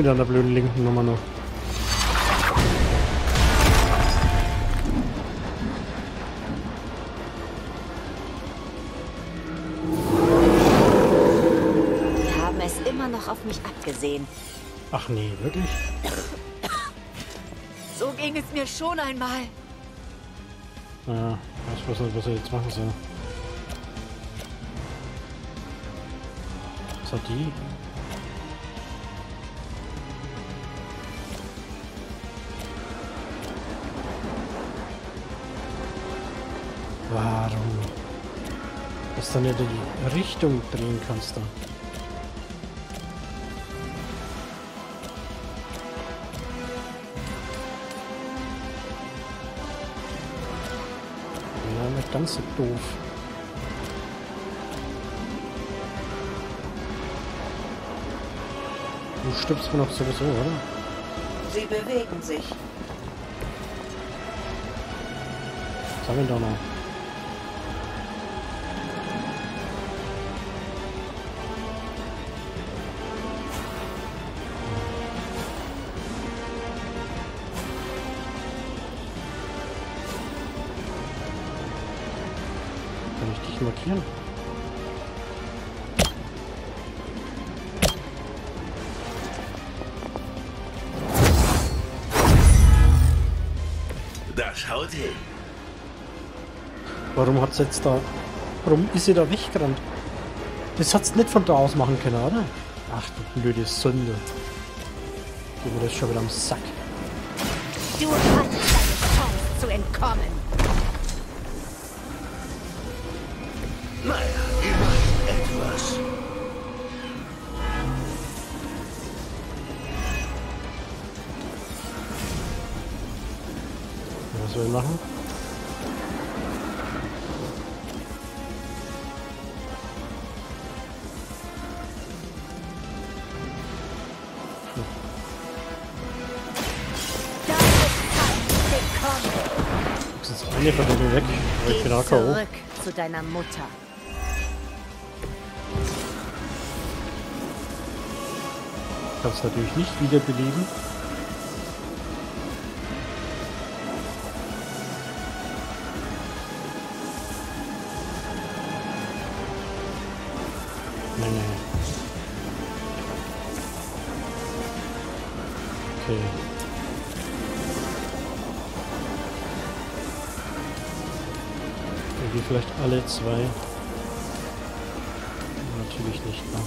Speaker 1: mit einer blöden linken Nummer noch.
Speaker 3: Die haben es immer noch auf mich abgesehen.
Speaker 1: Ach nee, wirklich?
Speaker 6: So ging es mir schon einmal.
Speaker 1: Ja, ich weiß nicht, was er jetzt machen soll. Was hat die? Dass du nicht die Richtung drehen kannst da. Ja, nicht ganz so doof. Du stirbst mir noch sowieso, oder?
Speaker 7: Sie bewegen sich.
Speaker 1: Ihn doch noch. Warum hat sie jetzt da... Warum ist sie da weggerannt? Das hat's nicht von da aus machen können, oder? Ach, du blöde Sünde. Gib mir das schon wieder am Sack.
Speaker 6: Du hattest deine Chance zu entkommen.
Speaker 8: Naja, immerhin etwas.
Speaker 1: Was soll ich machen? K.O.
Speaker 3: zurück zu deiner Mutter.
Speaker 1: Kannst natürlich nicht wiederbeleben. Alle zwei. Natürlich nicht, ne?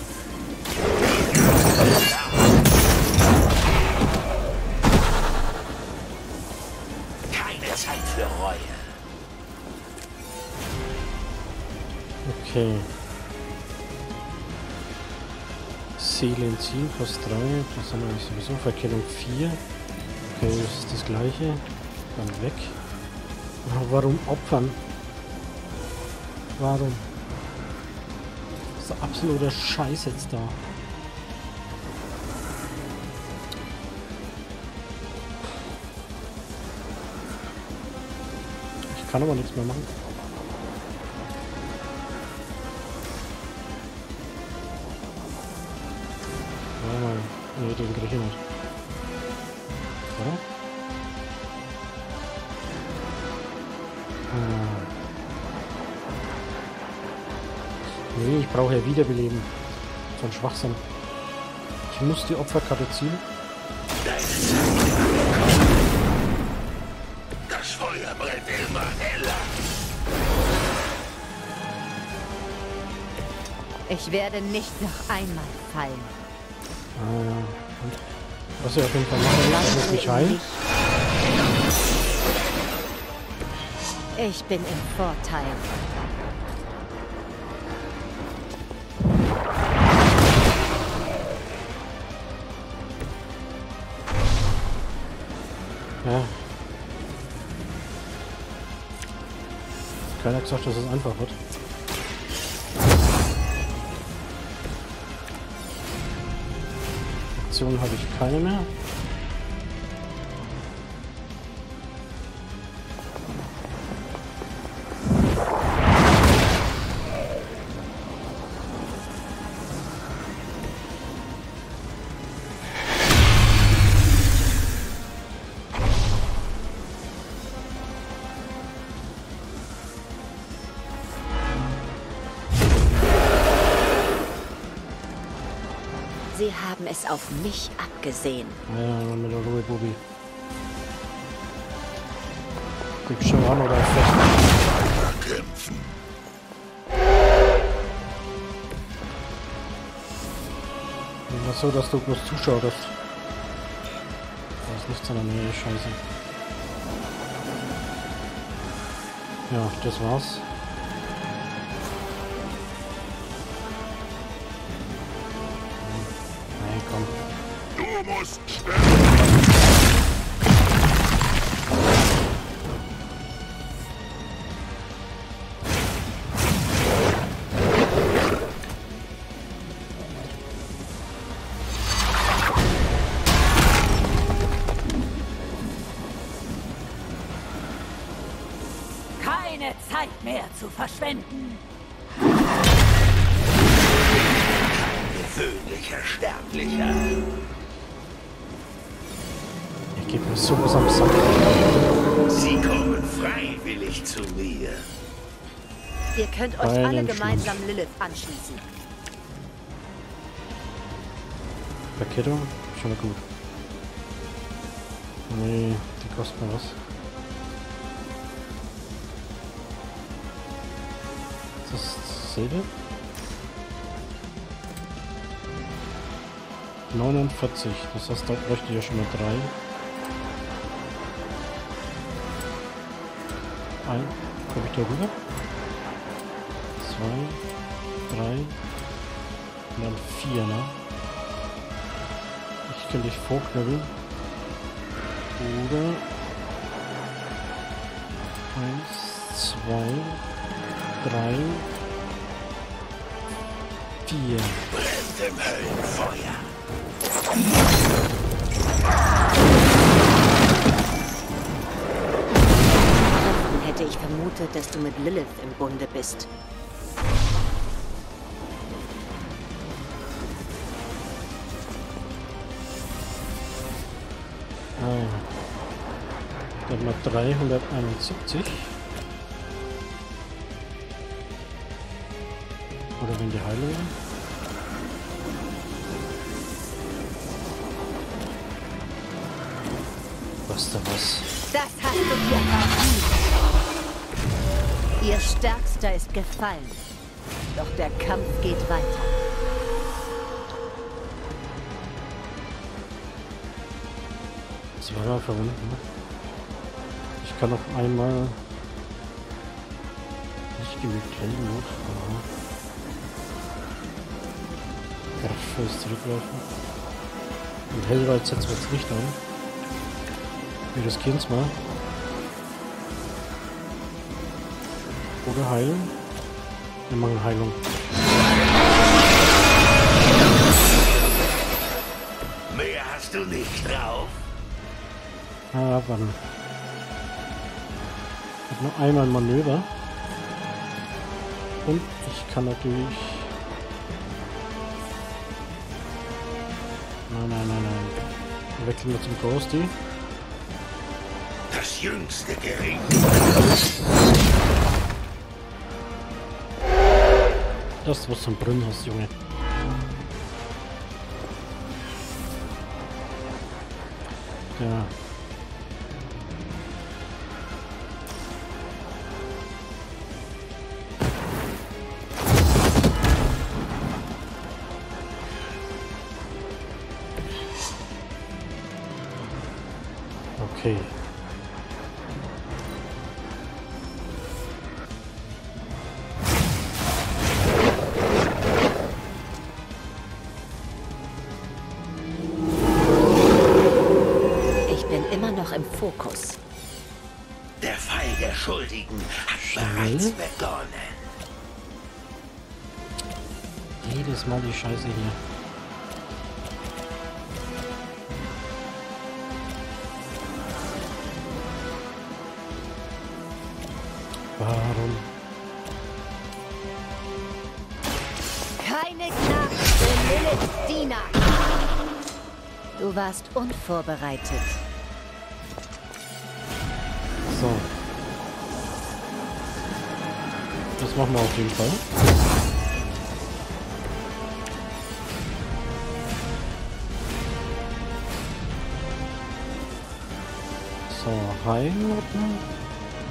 Speaker 8: Keine Zeit für Reue.
Speaker 1: Okay. Seele entziehen, plus 3. Das haben wir eigentlich sowieso. Verkennung 4. Okay, das ist das gleiche. Dann weg. Warum opfern? Warum? Das ist absoluter Scheiß jetzt da. Ich kann aber nichts mehr machen. Wiederbeleben. So ein Schwachsinn. Ich muss die Opferkarte ziehen.
Speaker 8: Das Feuer brennt immer heller.
Speaker 3: Ich werde nicht noch einmal fallen.
Speaker 1: Ah, ja. Und was ich auf jeden Fall mache, ist, mich heilen.
Speaker 3: Ich bin im Vorteil.
Speaker 1: Hat gesagt, dass es einfach wird. Aktionen habe ich keine mehr.
Speaker 3: Es auf mich abgesehen.
Speaker 1: Ja, mit der Ruhe, Bubi. Guck schon an oder vielleicht.
Speaker 8: Kämpfen.
Speaker 1: Ach so, dass du bloß zuschaust. Da ist nichts in der Nähe, scheiße. Ja, das war's.
Speaker 3: Anschließen.
Speaker 1: Verkettung? Schon mal gut. Nee, die kostet mir was. Ist das dasselbe? 49, das heißt, da bräuchte ich ja schon mal drei. Ein, komme ich da rüber? Zwei, dann vier, ne? Ich kann dich vorknüppeln. Oder eins, zwei, drei, vier.
Speaker 8: Brennt im Höllenfeuer.
Speaker 3: Hätte ich vermutet, dass du mit Lilith im Bunde bist.
Speaker 1: 371. Oder wenn die Heilung. Weißt du was?
Speaker 6: Das hast du dir verdient. Ihr Stärkster ist gefallen. Doch der Kampf geht weiter.
Speaker 1: Sie war verwunden. Ich kann noch einmal nicht genügend Helden noch. Kraftvoll zurücklaufen. Und Hellwald setzen wir jetzt nicht ein. Wir riskieren es mal. Oder heilen. Wir machen Heilung.
Speaker 8: Mehr hast du nicht drauf.
Speaker 1: Ah, wann? Nur einmal ein Manöver. Und ich kann natürlich... Nein, nein, nein, nein. Wechseln wir zum Ghosty.
Speaker 8: Das jüngste Gericht.
Speaker 1: Das, was du am Brunnen hast, Junge.
Speaker 3: Warst unvorbereitet.
Speaker 1: So. Das machen wir auf jeden Fall. So, Heimaten.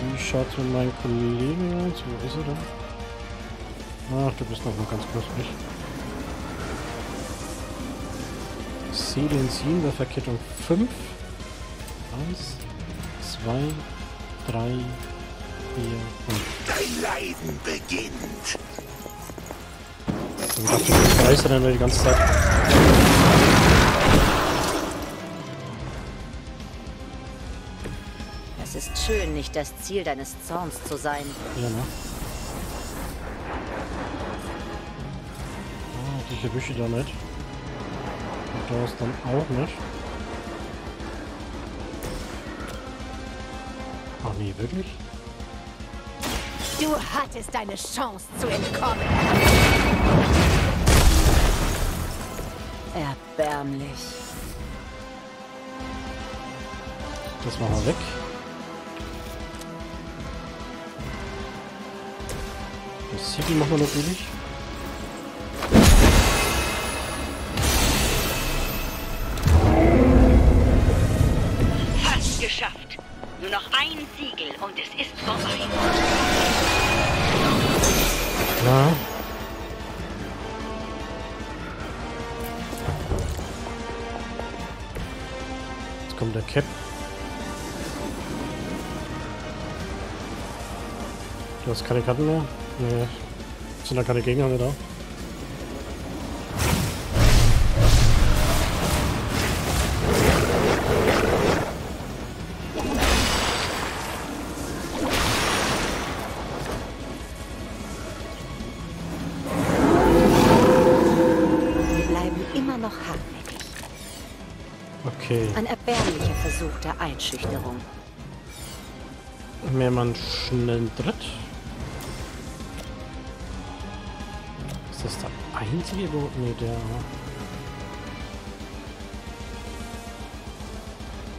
Speaker 1: Wie schaut's mit meinem Kollegen aus? Wo ist er denn? Ach, du bist noch mal ganz knusprig. In Ziehen der Verkettung 5. 1, 2, 3, 4, 5.
Speaker 8: Dein Leiden beginnt.
Speaker 1: Ich dachte, du weißt dann die ganze Zeit.
Speaker 3: Es ist schön, nicht das Ziel deines Zorns zu sein.
Speaker 1: Ja, ne? Ah, die erwische ich ist dann auch nicht. Ah, nee, wirklich?
Speaker 6: Du hattest deine Chance zu entkommen.
Speaker 3: Erbärmlich.
Speaker 1: Das machen wir weg. Das Siegel machen wir natürlich. Du hast keine Karten mehr? Nee. Sind da keine Gegner mehr da?
Speaker 3: Wir bleiben immer noch hartnäckig.
Speaker 1: Okay.
Speaker 3: Ein erbärmlicher Versuch der Einschüchterung.
Speaker 1: Mehr man schnell tritt. Wo... Nee, der...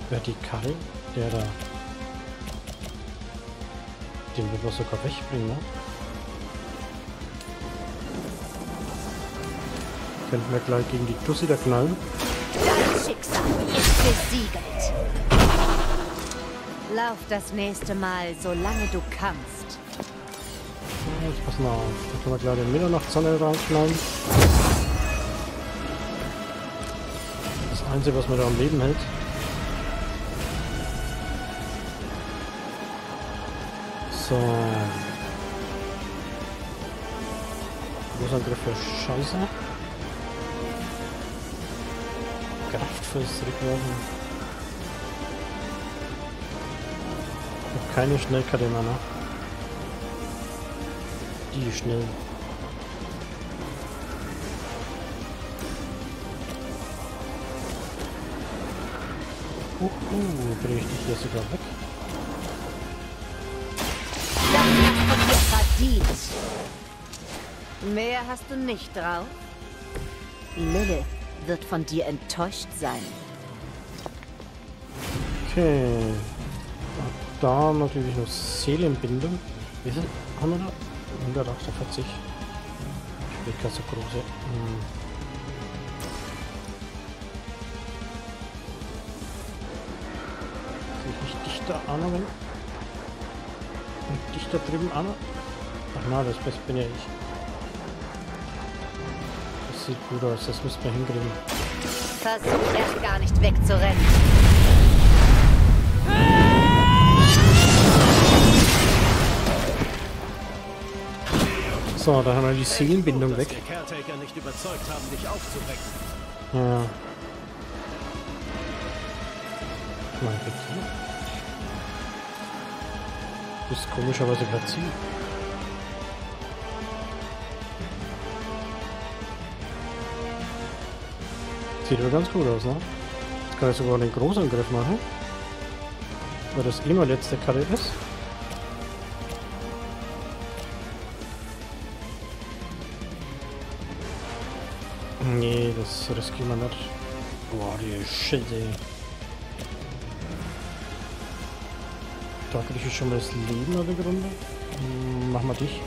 Speaker 1: Vertikal? Der da... Den wird man sogar wegbringen, ne? Könnten wir gleich gegen die Tussi da knallen.
Speaker 6: Dein Schicksal ist besiegelt.
Speaker 3: Lauf das nächste Mal, solange du kannst.
Speaker 1: Jetzt pass mal auf. Da können wir gleich den Mitternachtssonne reinschneiden. Einzige, was mir da am Leben hält. So. Großangriff für Scheiße. Kraftvolles Zurückwerfen. Noch keine Schnellkarte mehr, ne? Die schnell. Uhu, drehe ich dich hier sogar weg.
Speaker 3: Verdient. Mehr hast du nicht drauf. Lilith wird von dir enttäuscht sein.
Speaker 1: Okay. Da natürlich noch Seelenbindung. Wie viel haben wir da? 148. Spielklasse große. Hm. Nicht dichter an, wenn. Und dichter drüben an? Ach na, das Beste bin ja ich. Das sieht gut aus, das müssen wir hinkriegen.
Speaker 3: Versuch erst gar nicht wegzurennen.
Speaker 1: So, da haben wir die Seelenbindung weg.
Speaker 9: Die Caretaker nicht überzeugt haben, dich aufzuwecken.
Speaker 1: Ja. Mein Gott. Das ist komischerweise platziert. Sieht aber ganz gut aus, ne? Jetzt kann ich sogar den Großangriff machen. Weil das mal letzte Karte ist. Nee, das riskieren wir nicht. Boah, die Shit, Da kriege ich schon mal das Leben auf der Runde. Hm, Mach mal dich.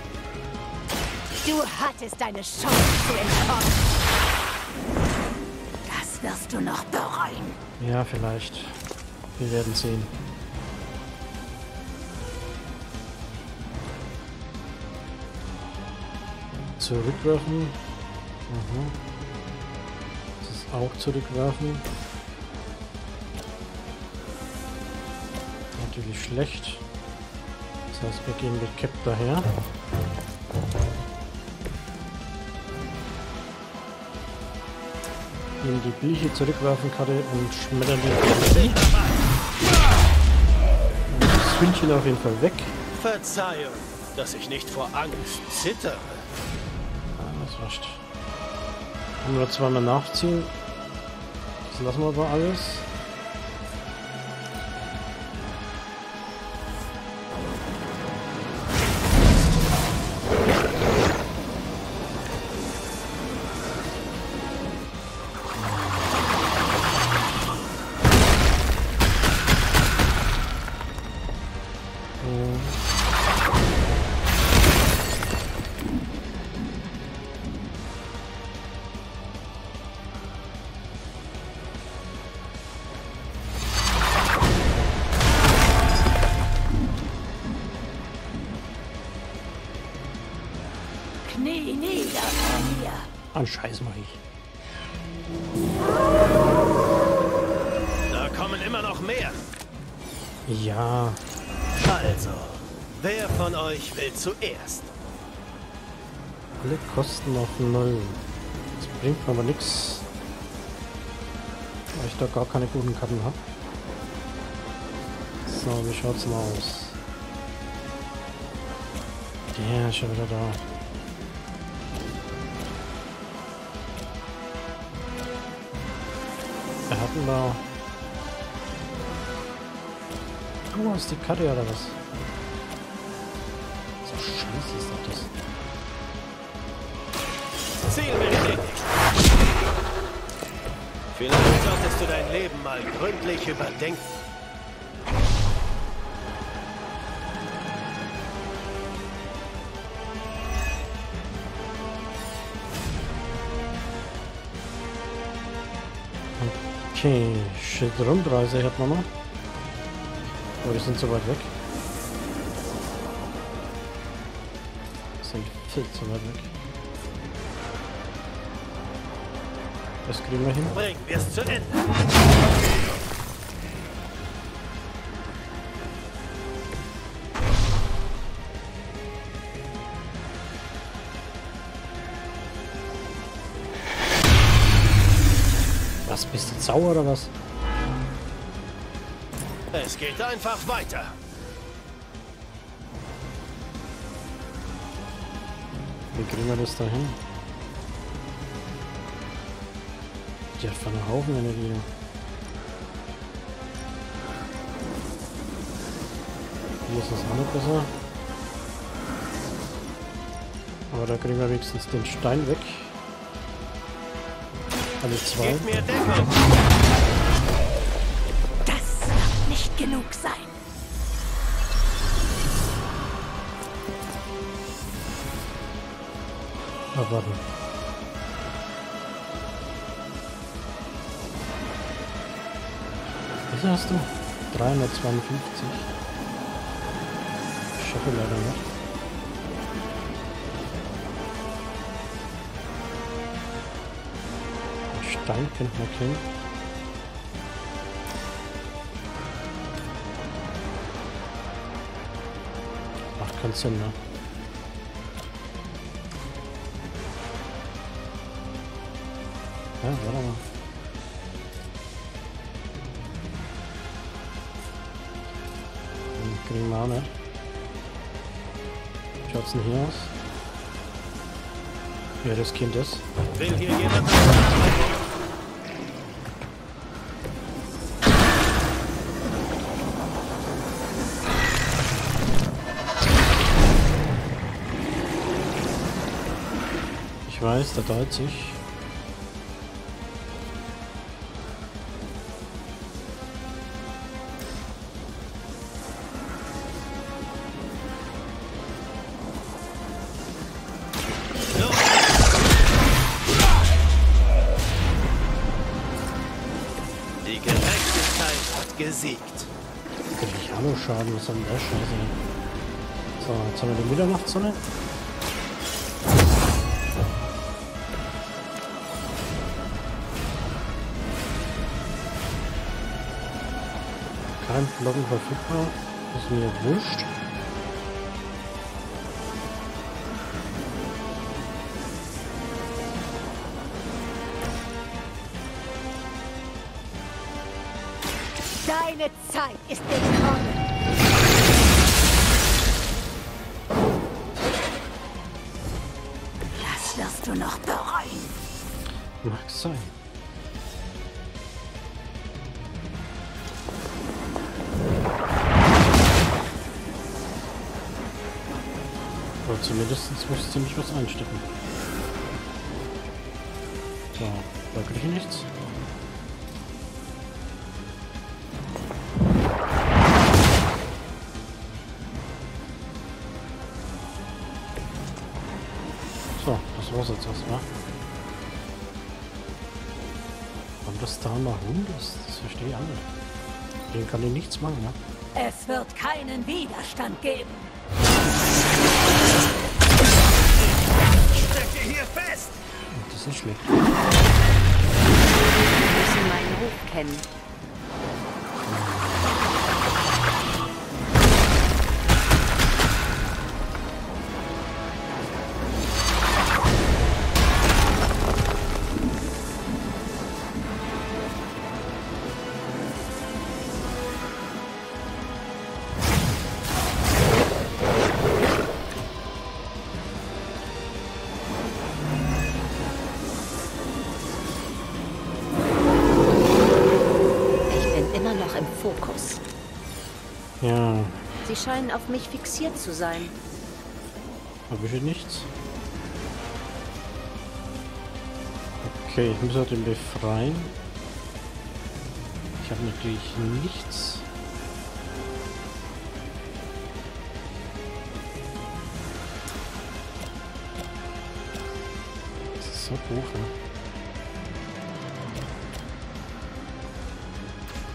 Speaker 6: Du hattest deine Chance zu entkommen. Das wirst du noch bereuen.
Speaker 1: Ja, vielleicht. Wir werden sehen. Zurückwerfen. Mhm. Das ist auch zurückwerfen. Natürlich schlecht. Das heißt, wir gehen mit Cap daher. Nehmen die billige Zurückwerfen-Karte und schmettern die. Das Hündchen auf jeden Fall weg.
Speaker 9: Verzeihung, dass ich nicht vor Angst zittere.
Speaker 1: Ah, das reicht. Können wir zweimal nachziehen. Das lassen wir aber alles. An Scheiß mach ich.
Speaker 9: Da kommen immer noch mehr.
Speaker 1: Ja,
Speaker 9: Also, wer von euch will zuerst?
Speaker 1: alle Kosten auf null. Das bringt mir aber nichts. Weil ich da gar keine guten Karten habe. So, wie schaut's denn aus? Der ist schon wieder da. Da. Du hast die Karte oder was? So scheiße ist doch das.
Speaker 9: Ziel. Vielleicht solltest du dein Leben mal gründlich überdenken.
Speaker 1: Okay, Schildrundreise hat man noch. Oh, die sind so weit weg. Die sind viel zu weit weg. Das kriegen wir hin.
Speaker 9: Bringen wir es zu Ende.
Speaker 1: Sauer oder was?
Speaker 9: Es geht einfach weiter.
Speaker 1: Wie kriegen wir das da hin? Die hat von einem Haufen Energie. Hier ist es auch nicht besser. Aber da kriegen wir wenigstens den Stein weg. Alle zwei.
Speaker 6: Das wird nicht genug sein.
Speaker 1: Ah, warte. Viel hast du? 352. Ich schaffe leider nicht. Man kennen. Macht keinen Sinn, ne? Ja, warte mal. Den kriegen wir auch nicht. Schaut's denn hier aus? Wer das Kind ist?
Speaker 9: Will hier jemand...
Speaker 1: Der deutet sich.
Speaker 9: Die Gerechtigkeit hat gesiegt.
Speaker 1: Krieg ich Hallo-Schaden, was soll denn der Scheiße? So, jetzt haben wir die Mitternachtssonne. Blocken verfügbar. Ist mir wurscht.
Speaker 6: Deine Zeit ist gekommen. Das wirst du noch bereuen.
Speaker 1: Mag sein. Aber zumindest muss ziemlich was einstecken. So, da kriege ich nichts. So, das war's jetzt erstmal. Warum das da mal Hund ist, das verstehe ich nicht. Den kann ich nichts machen, ne?
Speaker 6: Es wird keinen Widerstand geben.
Speaker 1: Ist schlecht.
Speaker 3: Sie müssen meinen Ruf kennen. Scheinen auf mich fixiert zu sein.
Speaker 1: habe ich hier nichts. Okay, ich muss halt den befreien. Ich habe natürlich nichts. Das ist so hoch, ne?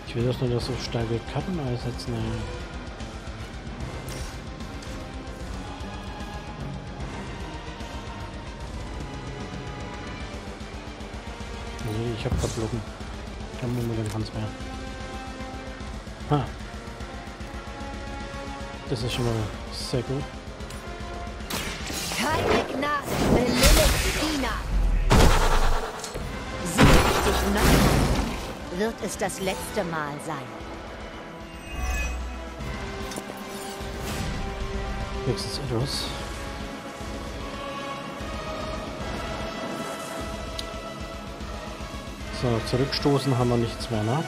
Speaker 1: Ich will das nur so starke Karten einsetzen. Ey. Blocken. Ich hab momentan keins mehr. Ha. Das ist schon mal sehr gut.
Speaker 3: Keine Gnade Lilith Diener. Sieh dich nochmal. Wird es das letzte Mal sein.
Speaker 1: Wenigstens etwas. So, zurückstoßen haben wir nichts mehr, ne?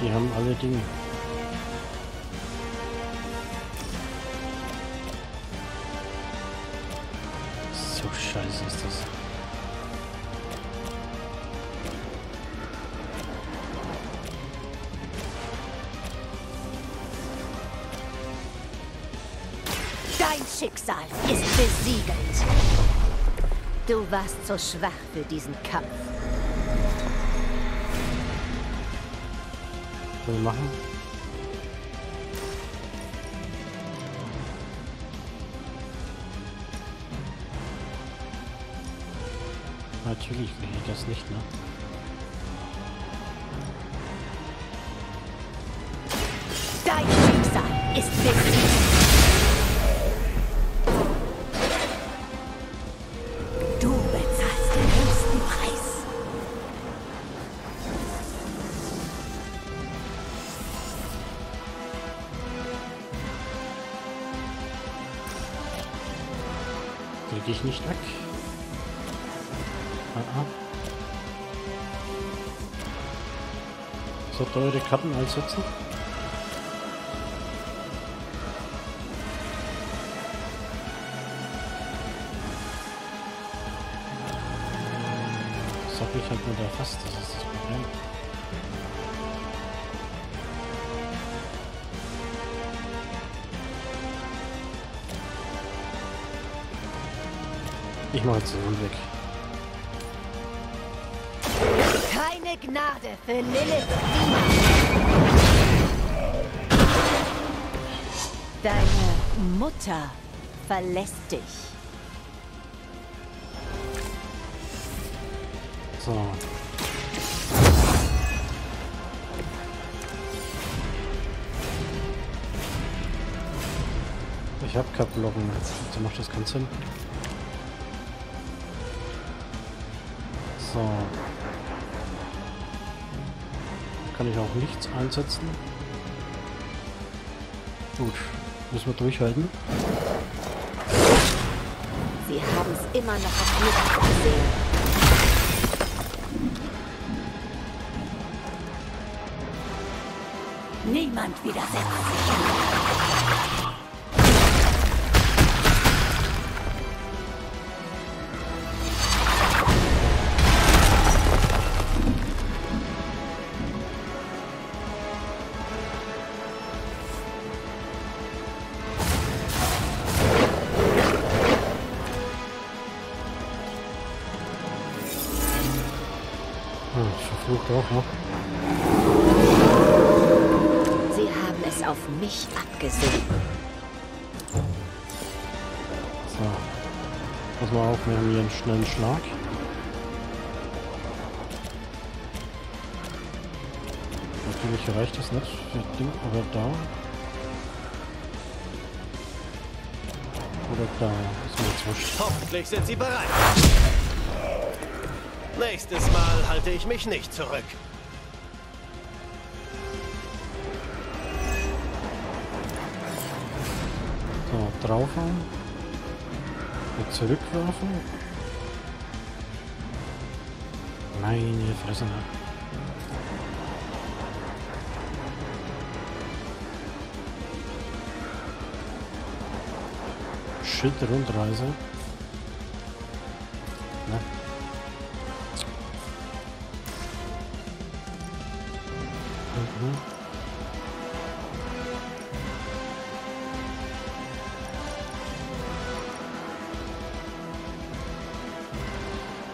Speaker 1: Die haben alle Dinge.
Speaker 3: Du warst zu schwach für diesen Kampf.
Speaker 1: Was wir machen? Natürlich will ich das nicht, ne?
Speaker 3: Dein Schicksal ist besiegt.
Speaker 1: Ich nicht weg. Ah, ah. So teure Karten einsetzen. Jetzt Hund weg.
Speaker 3: Keine Gnade für Lilith. Deine Mutter verlässt dich.
Speaker 1: So. Ich keinen Blocken. So macht das keinen Sinn. So. Kann ich auch nichts einsetzen. Gut. Müssen wir durchhalten.
Speaker 3: Sie haben es immer noch auf mich gesehen. Niemand widersetzt sich.
Speaker 1: Ding, aber da. Oder da. Ist mir jetzt wurscht.
Speaker 9: Hoffentlich sind Sie bereit. Nächstes Mal halte ich mich nicht zurück.
Speaker 1: So, draufhauen. Jetzt zurückwerfen. Meine Fresse. Schild runterreiße. Ne? Mhm.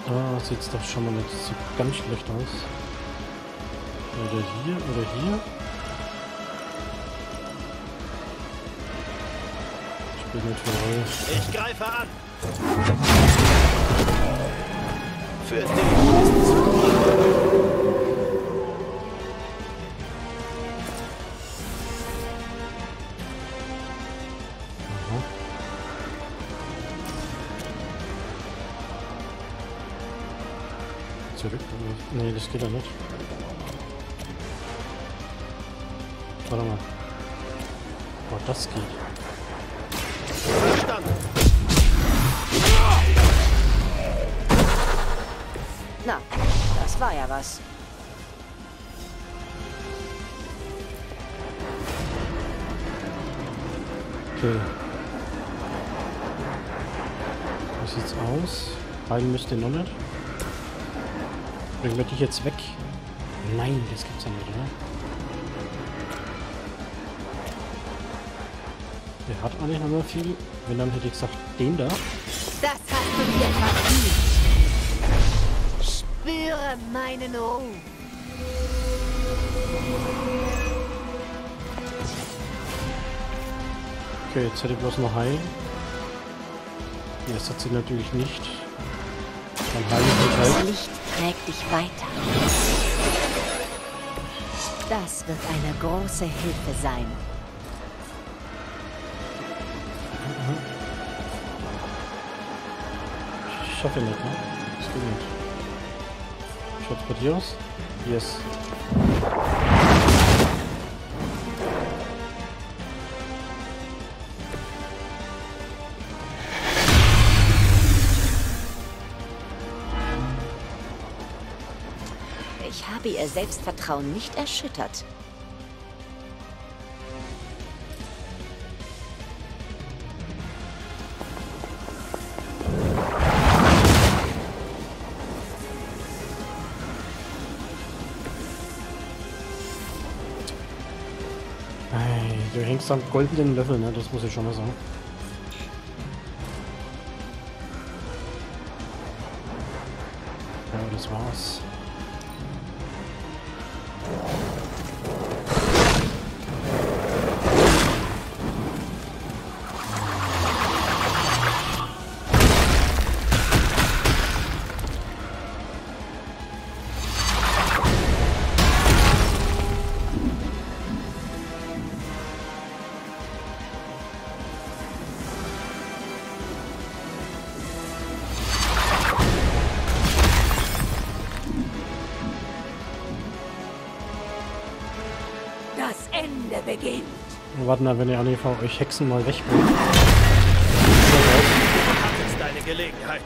Speaker 1: Ah, sieht doch schon mal nicht, sieht ganz schlecht aus. Oder hier, oder hier.
Speaker 9: Ich greife an. Für dich ist es
Speaker 1: Aha. Zurück? Nee, das geht ja nicht. Warte mal. Oh, das geht.
Speaker 3: Was.
Speaker 1: Okay. Wie sieht's aus? Heilen müsste noch nicht. Bringen wir dich jetzt weg? Nein, das gibt's ja nicht, oder? Der hat eigentlich noch mal viel. Wenn dann hätte ich gesagt, den da.
Speaker 6: Das hast du dir verdient. Meinen Ruf.
Speaker 1: Okay, jetzt hätte ich bloß noch heilen. Das hat sie natürlich nicht. Dann heile ich mich
Speaker 3: Das
Speaker 1: halt.
Speaker 3: Licht trägt dich weiter. Das wird eine große Hilfe sein.
Speaker 1: Ich schaffe nicht, ne? Das geht nicht. Aus? Yes.
Speaker 3: Ich habe ihr Selbstvertrauen nicht erschüttert.
Speaker 1: Am goldenen Löffel, ne? Das muss ich schon mal sagen. Warten, wenn ihr ANEV euch Hexen mal wegholt.
Speaker 9: Hattest deine Gelegenheit.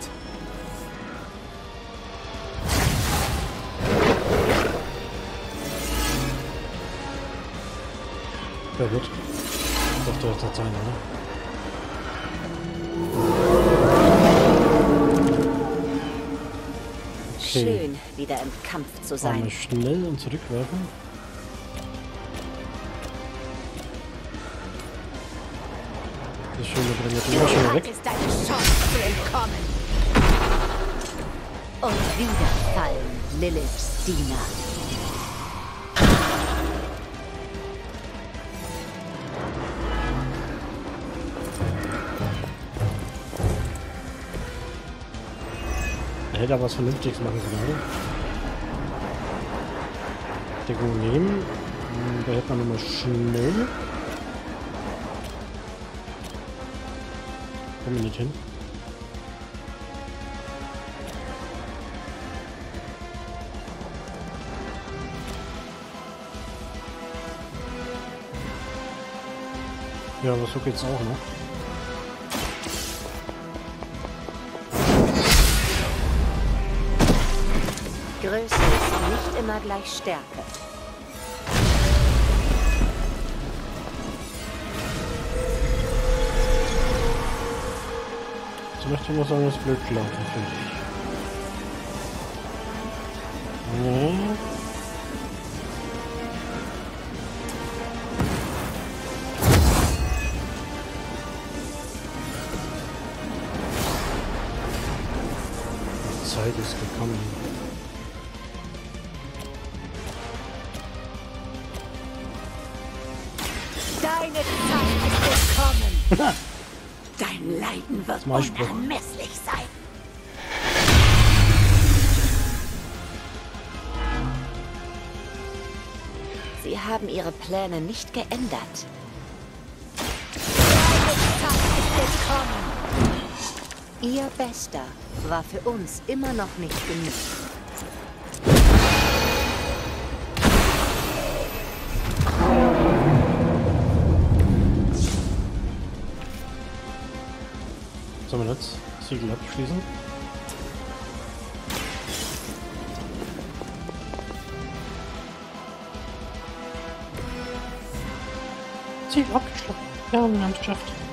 Speaker 1: Ja gut. Das dürfte das sein, oder? Okay.
Speaker 3: Schön, wieder im Kampf zu sein.
Speaker 1: schnell und zurückwerfen. Bringen wir immer schnell weg.
Speaker 6: Hattest deine Chance zu entkommen.
Speaker 3: Und wieder fallen Liliths Diener.
Speaker 1: Er hätte aber was Vernünftiges machen können, oder? Deckung nehmen. Hm, Da hätte man nochmal schnell. Kommen wir nicht hin. Ja, aber so geht's auch, ne?
Speaker 3: Größe ist nicht immer gleich Stärke.
Speaker 1: Ich mal sagen, das blöd gelaufen, finde ich.
Speaker 3: Pläne nicht geändert. Ihr Bester war für uns immer noch nicht genug.
Speaker 2: Sollen wir jetzt Siegel abschließen? Ziel abgeschlossen. Ja, wir haben es geschafft.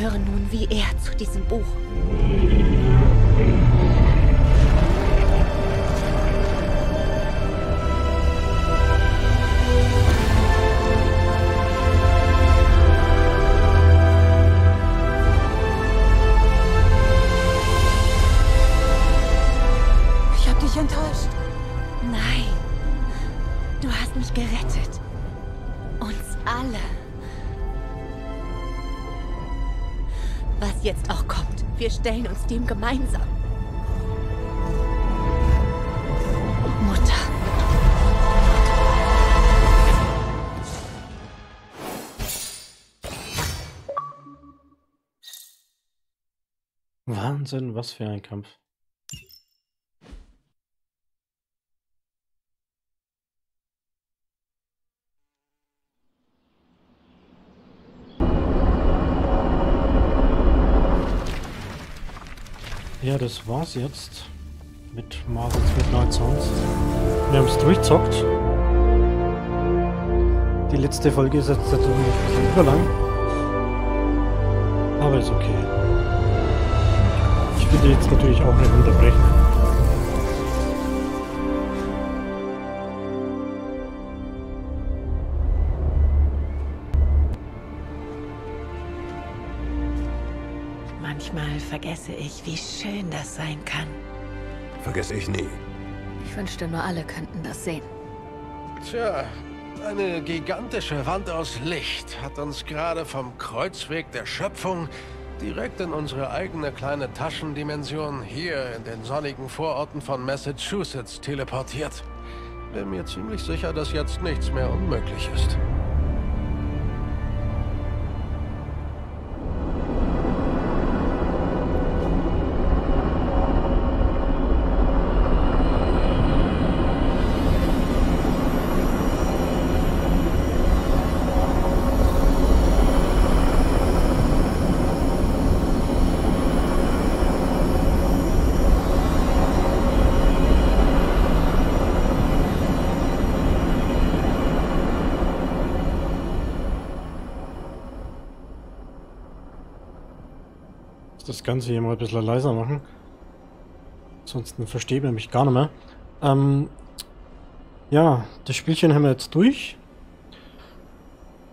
Speaker 3: Gehören nun wie er zu diesem Buch. Stellen uns dem gemeinsam. Mutter.
Speaker 2: Wahnsinn, was für ein Kampf. Das war's jetzt mit Marvel's Midnight Suns. Wir haben es durchzockt. Die letzte Folge ist jetzt natürlich ein bisschen überlang. Aber ist okay. Ich will jetzt natürlich auch nicht unterbrechen.
Speaker 10: Vergesse ich, wie schön das sein kann.
Speaker 5: Vergesse ich nie.
Speaker 7: Ich wünschte nur alle könnten das sehen.
Speaker 11: Tja, eine gigantische Wand aus Licht hat uns gerade vom Kreuzweg der Schöpfung direkt in unsere eigene kleine Taschendimension hier in den sonnigen Vororten von Massachusetts teleportiert. Bin mir ziemlich sicher, dass jetzt nichts mehr unmöglich ist.
Speaker 1: Das Ganze hier mal ein bisschen leiser machen. Ansonsten verstehe ich mich gar nicht mehr. Ähm, ja, das Spielchen haben wir jetzt durch.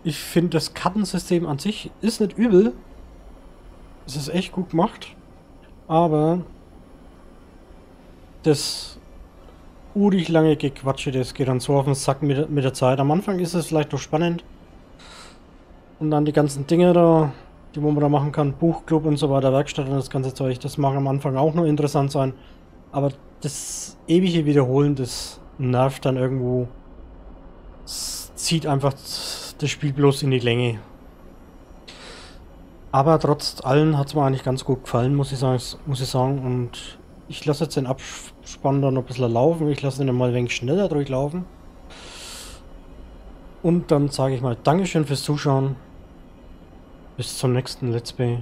Speaker 1: Ich finde das Kartensystem an sich ist nicht übel. Es ist echt gut gemacht. Aber das urig lange Gequatsche, das geht dann so auf den Sack mit, mit der Zeit. Am Anfang ist es vielleicht noch spannend. Und dann die ganzen Dinge da, die wo man da machen kann, Buchclub und so weiter, Werkstatt und das ganze Zeug, das mag am Anfang auch noch interessant sein. Aber das ewige Wiederholen, das nervt dann irgendwo. Es zieht einfach das Spiel bloß in die Länge. Aber trotz allem hat es mir eigentlich ganz gut gefallen, muss ich sagen. Muss ich sagen. Und ich lasse jetzt den Abspann dann ein bisschen laufen. Ich lasse den mal ein wenig schneller durchlaufen. Und dann sage ich mal Dankeschön fürs Zuschauen. Bis zum nächsten Let's Play.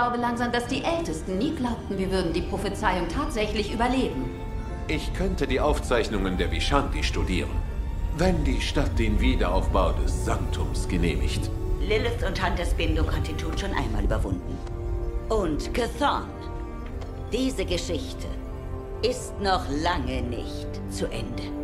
Speaker 12: Glaube langsam, dass die Ältesten nie glaubten, wir würden die Prophezeiung tatsächlich überleben.
Speaker 13: Ich könnte die Aufzeichnungen der Vishanti studieren. Wenn die Stadt den Wiederaufbau des Sanktums genehmigt.
Speaker 4: Lilith und Hunters Bindung hat den Tod schon einmal überwunden. Und Cathon. Diese Geschichte ist noch lange nicht zu Ende.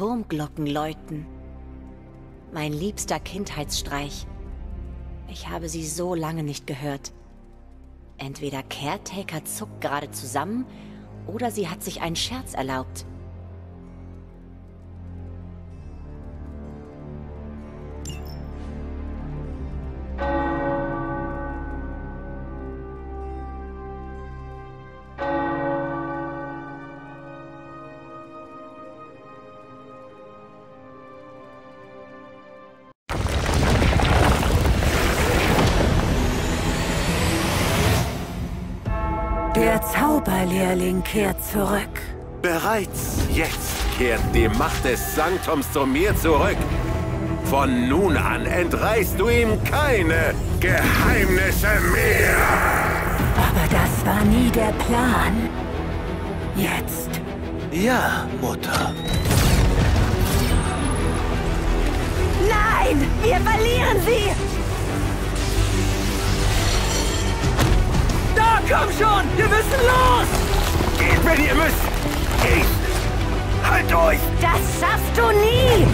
Speaker 3: Turmglocken läuten. Mein liebster Kindheitsstreich. Ich habe sie so lange nicht gehört. Entweder Caretaker zuckt gerade zusammen oder sie hat sich einen Scherz erlaubt.
Speaker 6: Kehrt zurück.
Speaker 13: Bereits jetzt kehrt die Macht des Sanktums zu mir zurück. Von nun an entreißt du ihm keine Geheimnisse mehr.
Speaker 6: Aber das war nie der Plan. Jetzt.
Speaker 5: Ja, Mutter.
Speaker 6: Nein! Wir verlieren sie!
Speaker 5: Da, komm schon! Wir müssen los! Geht, wenn ihr müsst! Ich! Halt durch!
Speaker 6: Das schaffst du nie!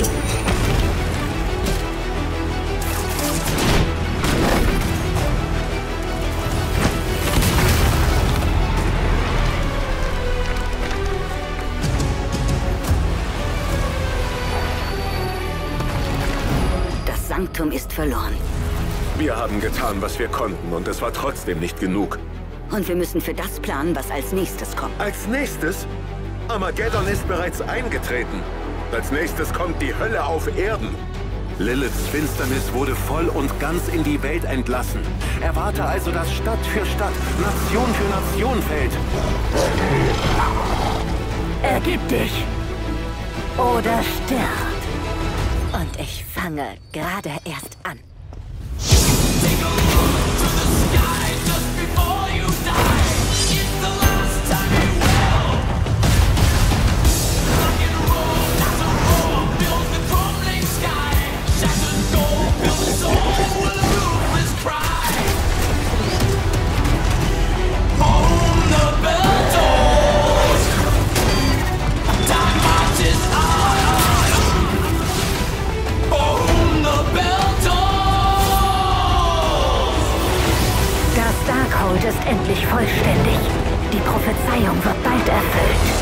Speaker 4: Das Sanktum ist verloren.
Speaker 13: Wir haben getan, was wir konnten, und es war trotzdem nicht genug.
Speaker 4: Und wir müssen für das planen, was als nächstes kommt.
Speaker 13: Als nächstes? Armageddon ist bereits eingetreten. Als nächstes kommt die Hölle auf Erden. Liliths Finsternis wurde voll und ganz in die Welt entlassen. Erwarte also, dass Stadt für Stadt, Nation für Nation fällt.
Speaker 6: Ergib dich! Oder stirb!
Speaker 3: Und ich fange gerade erst an. endlich vollständig. Die Prophezeiung wird bald erfüllt.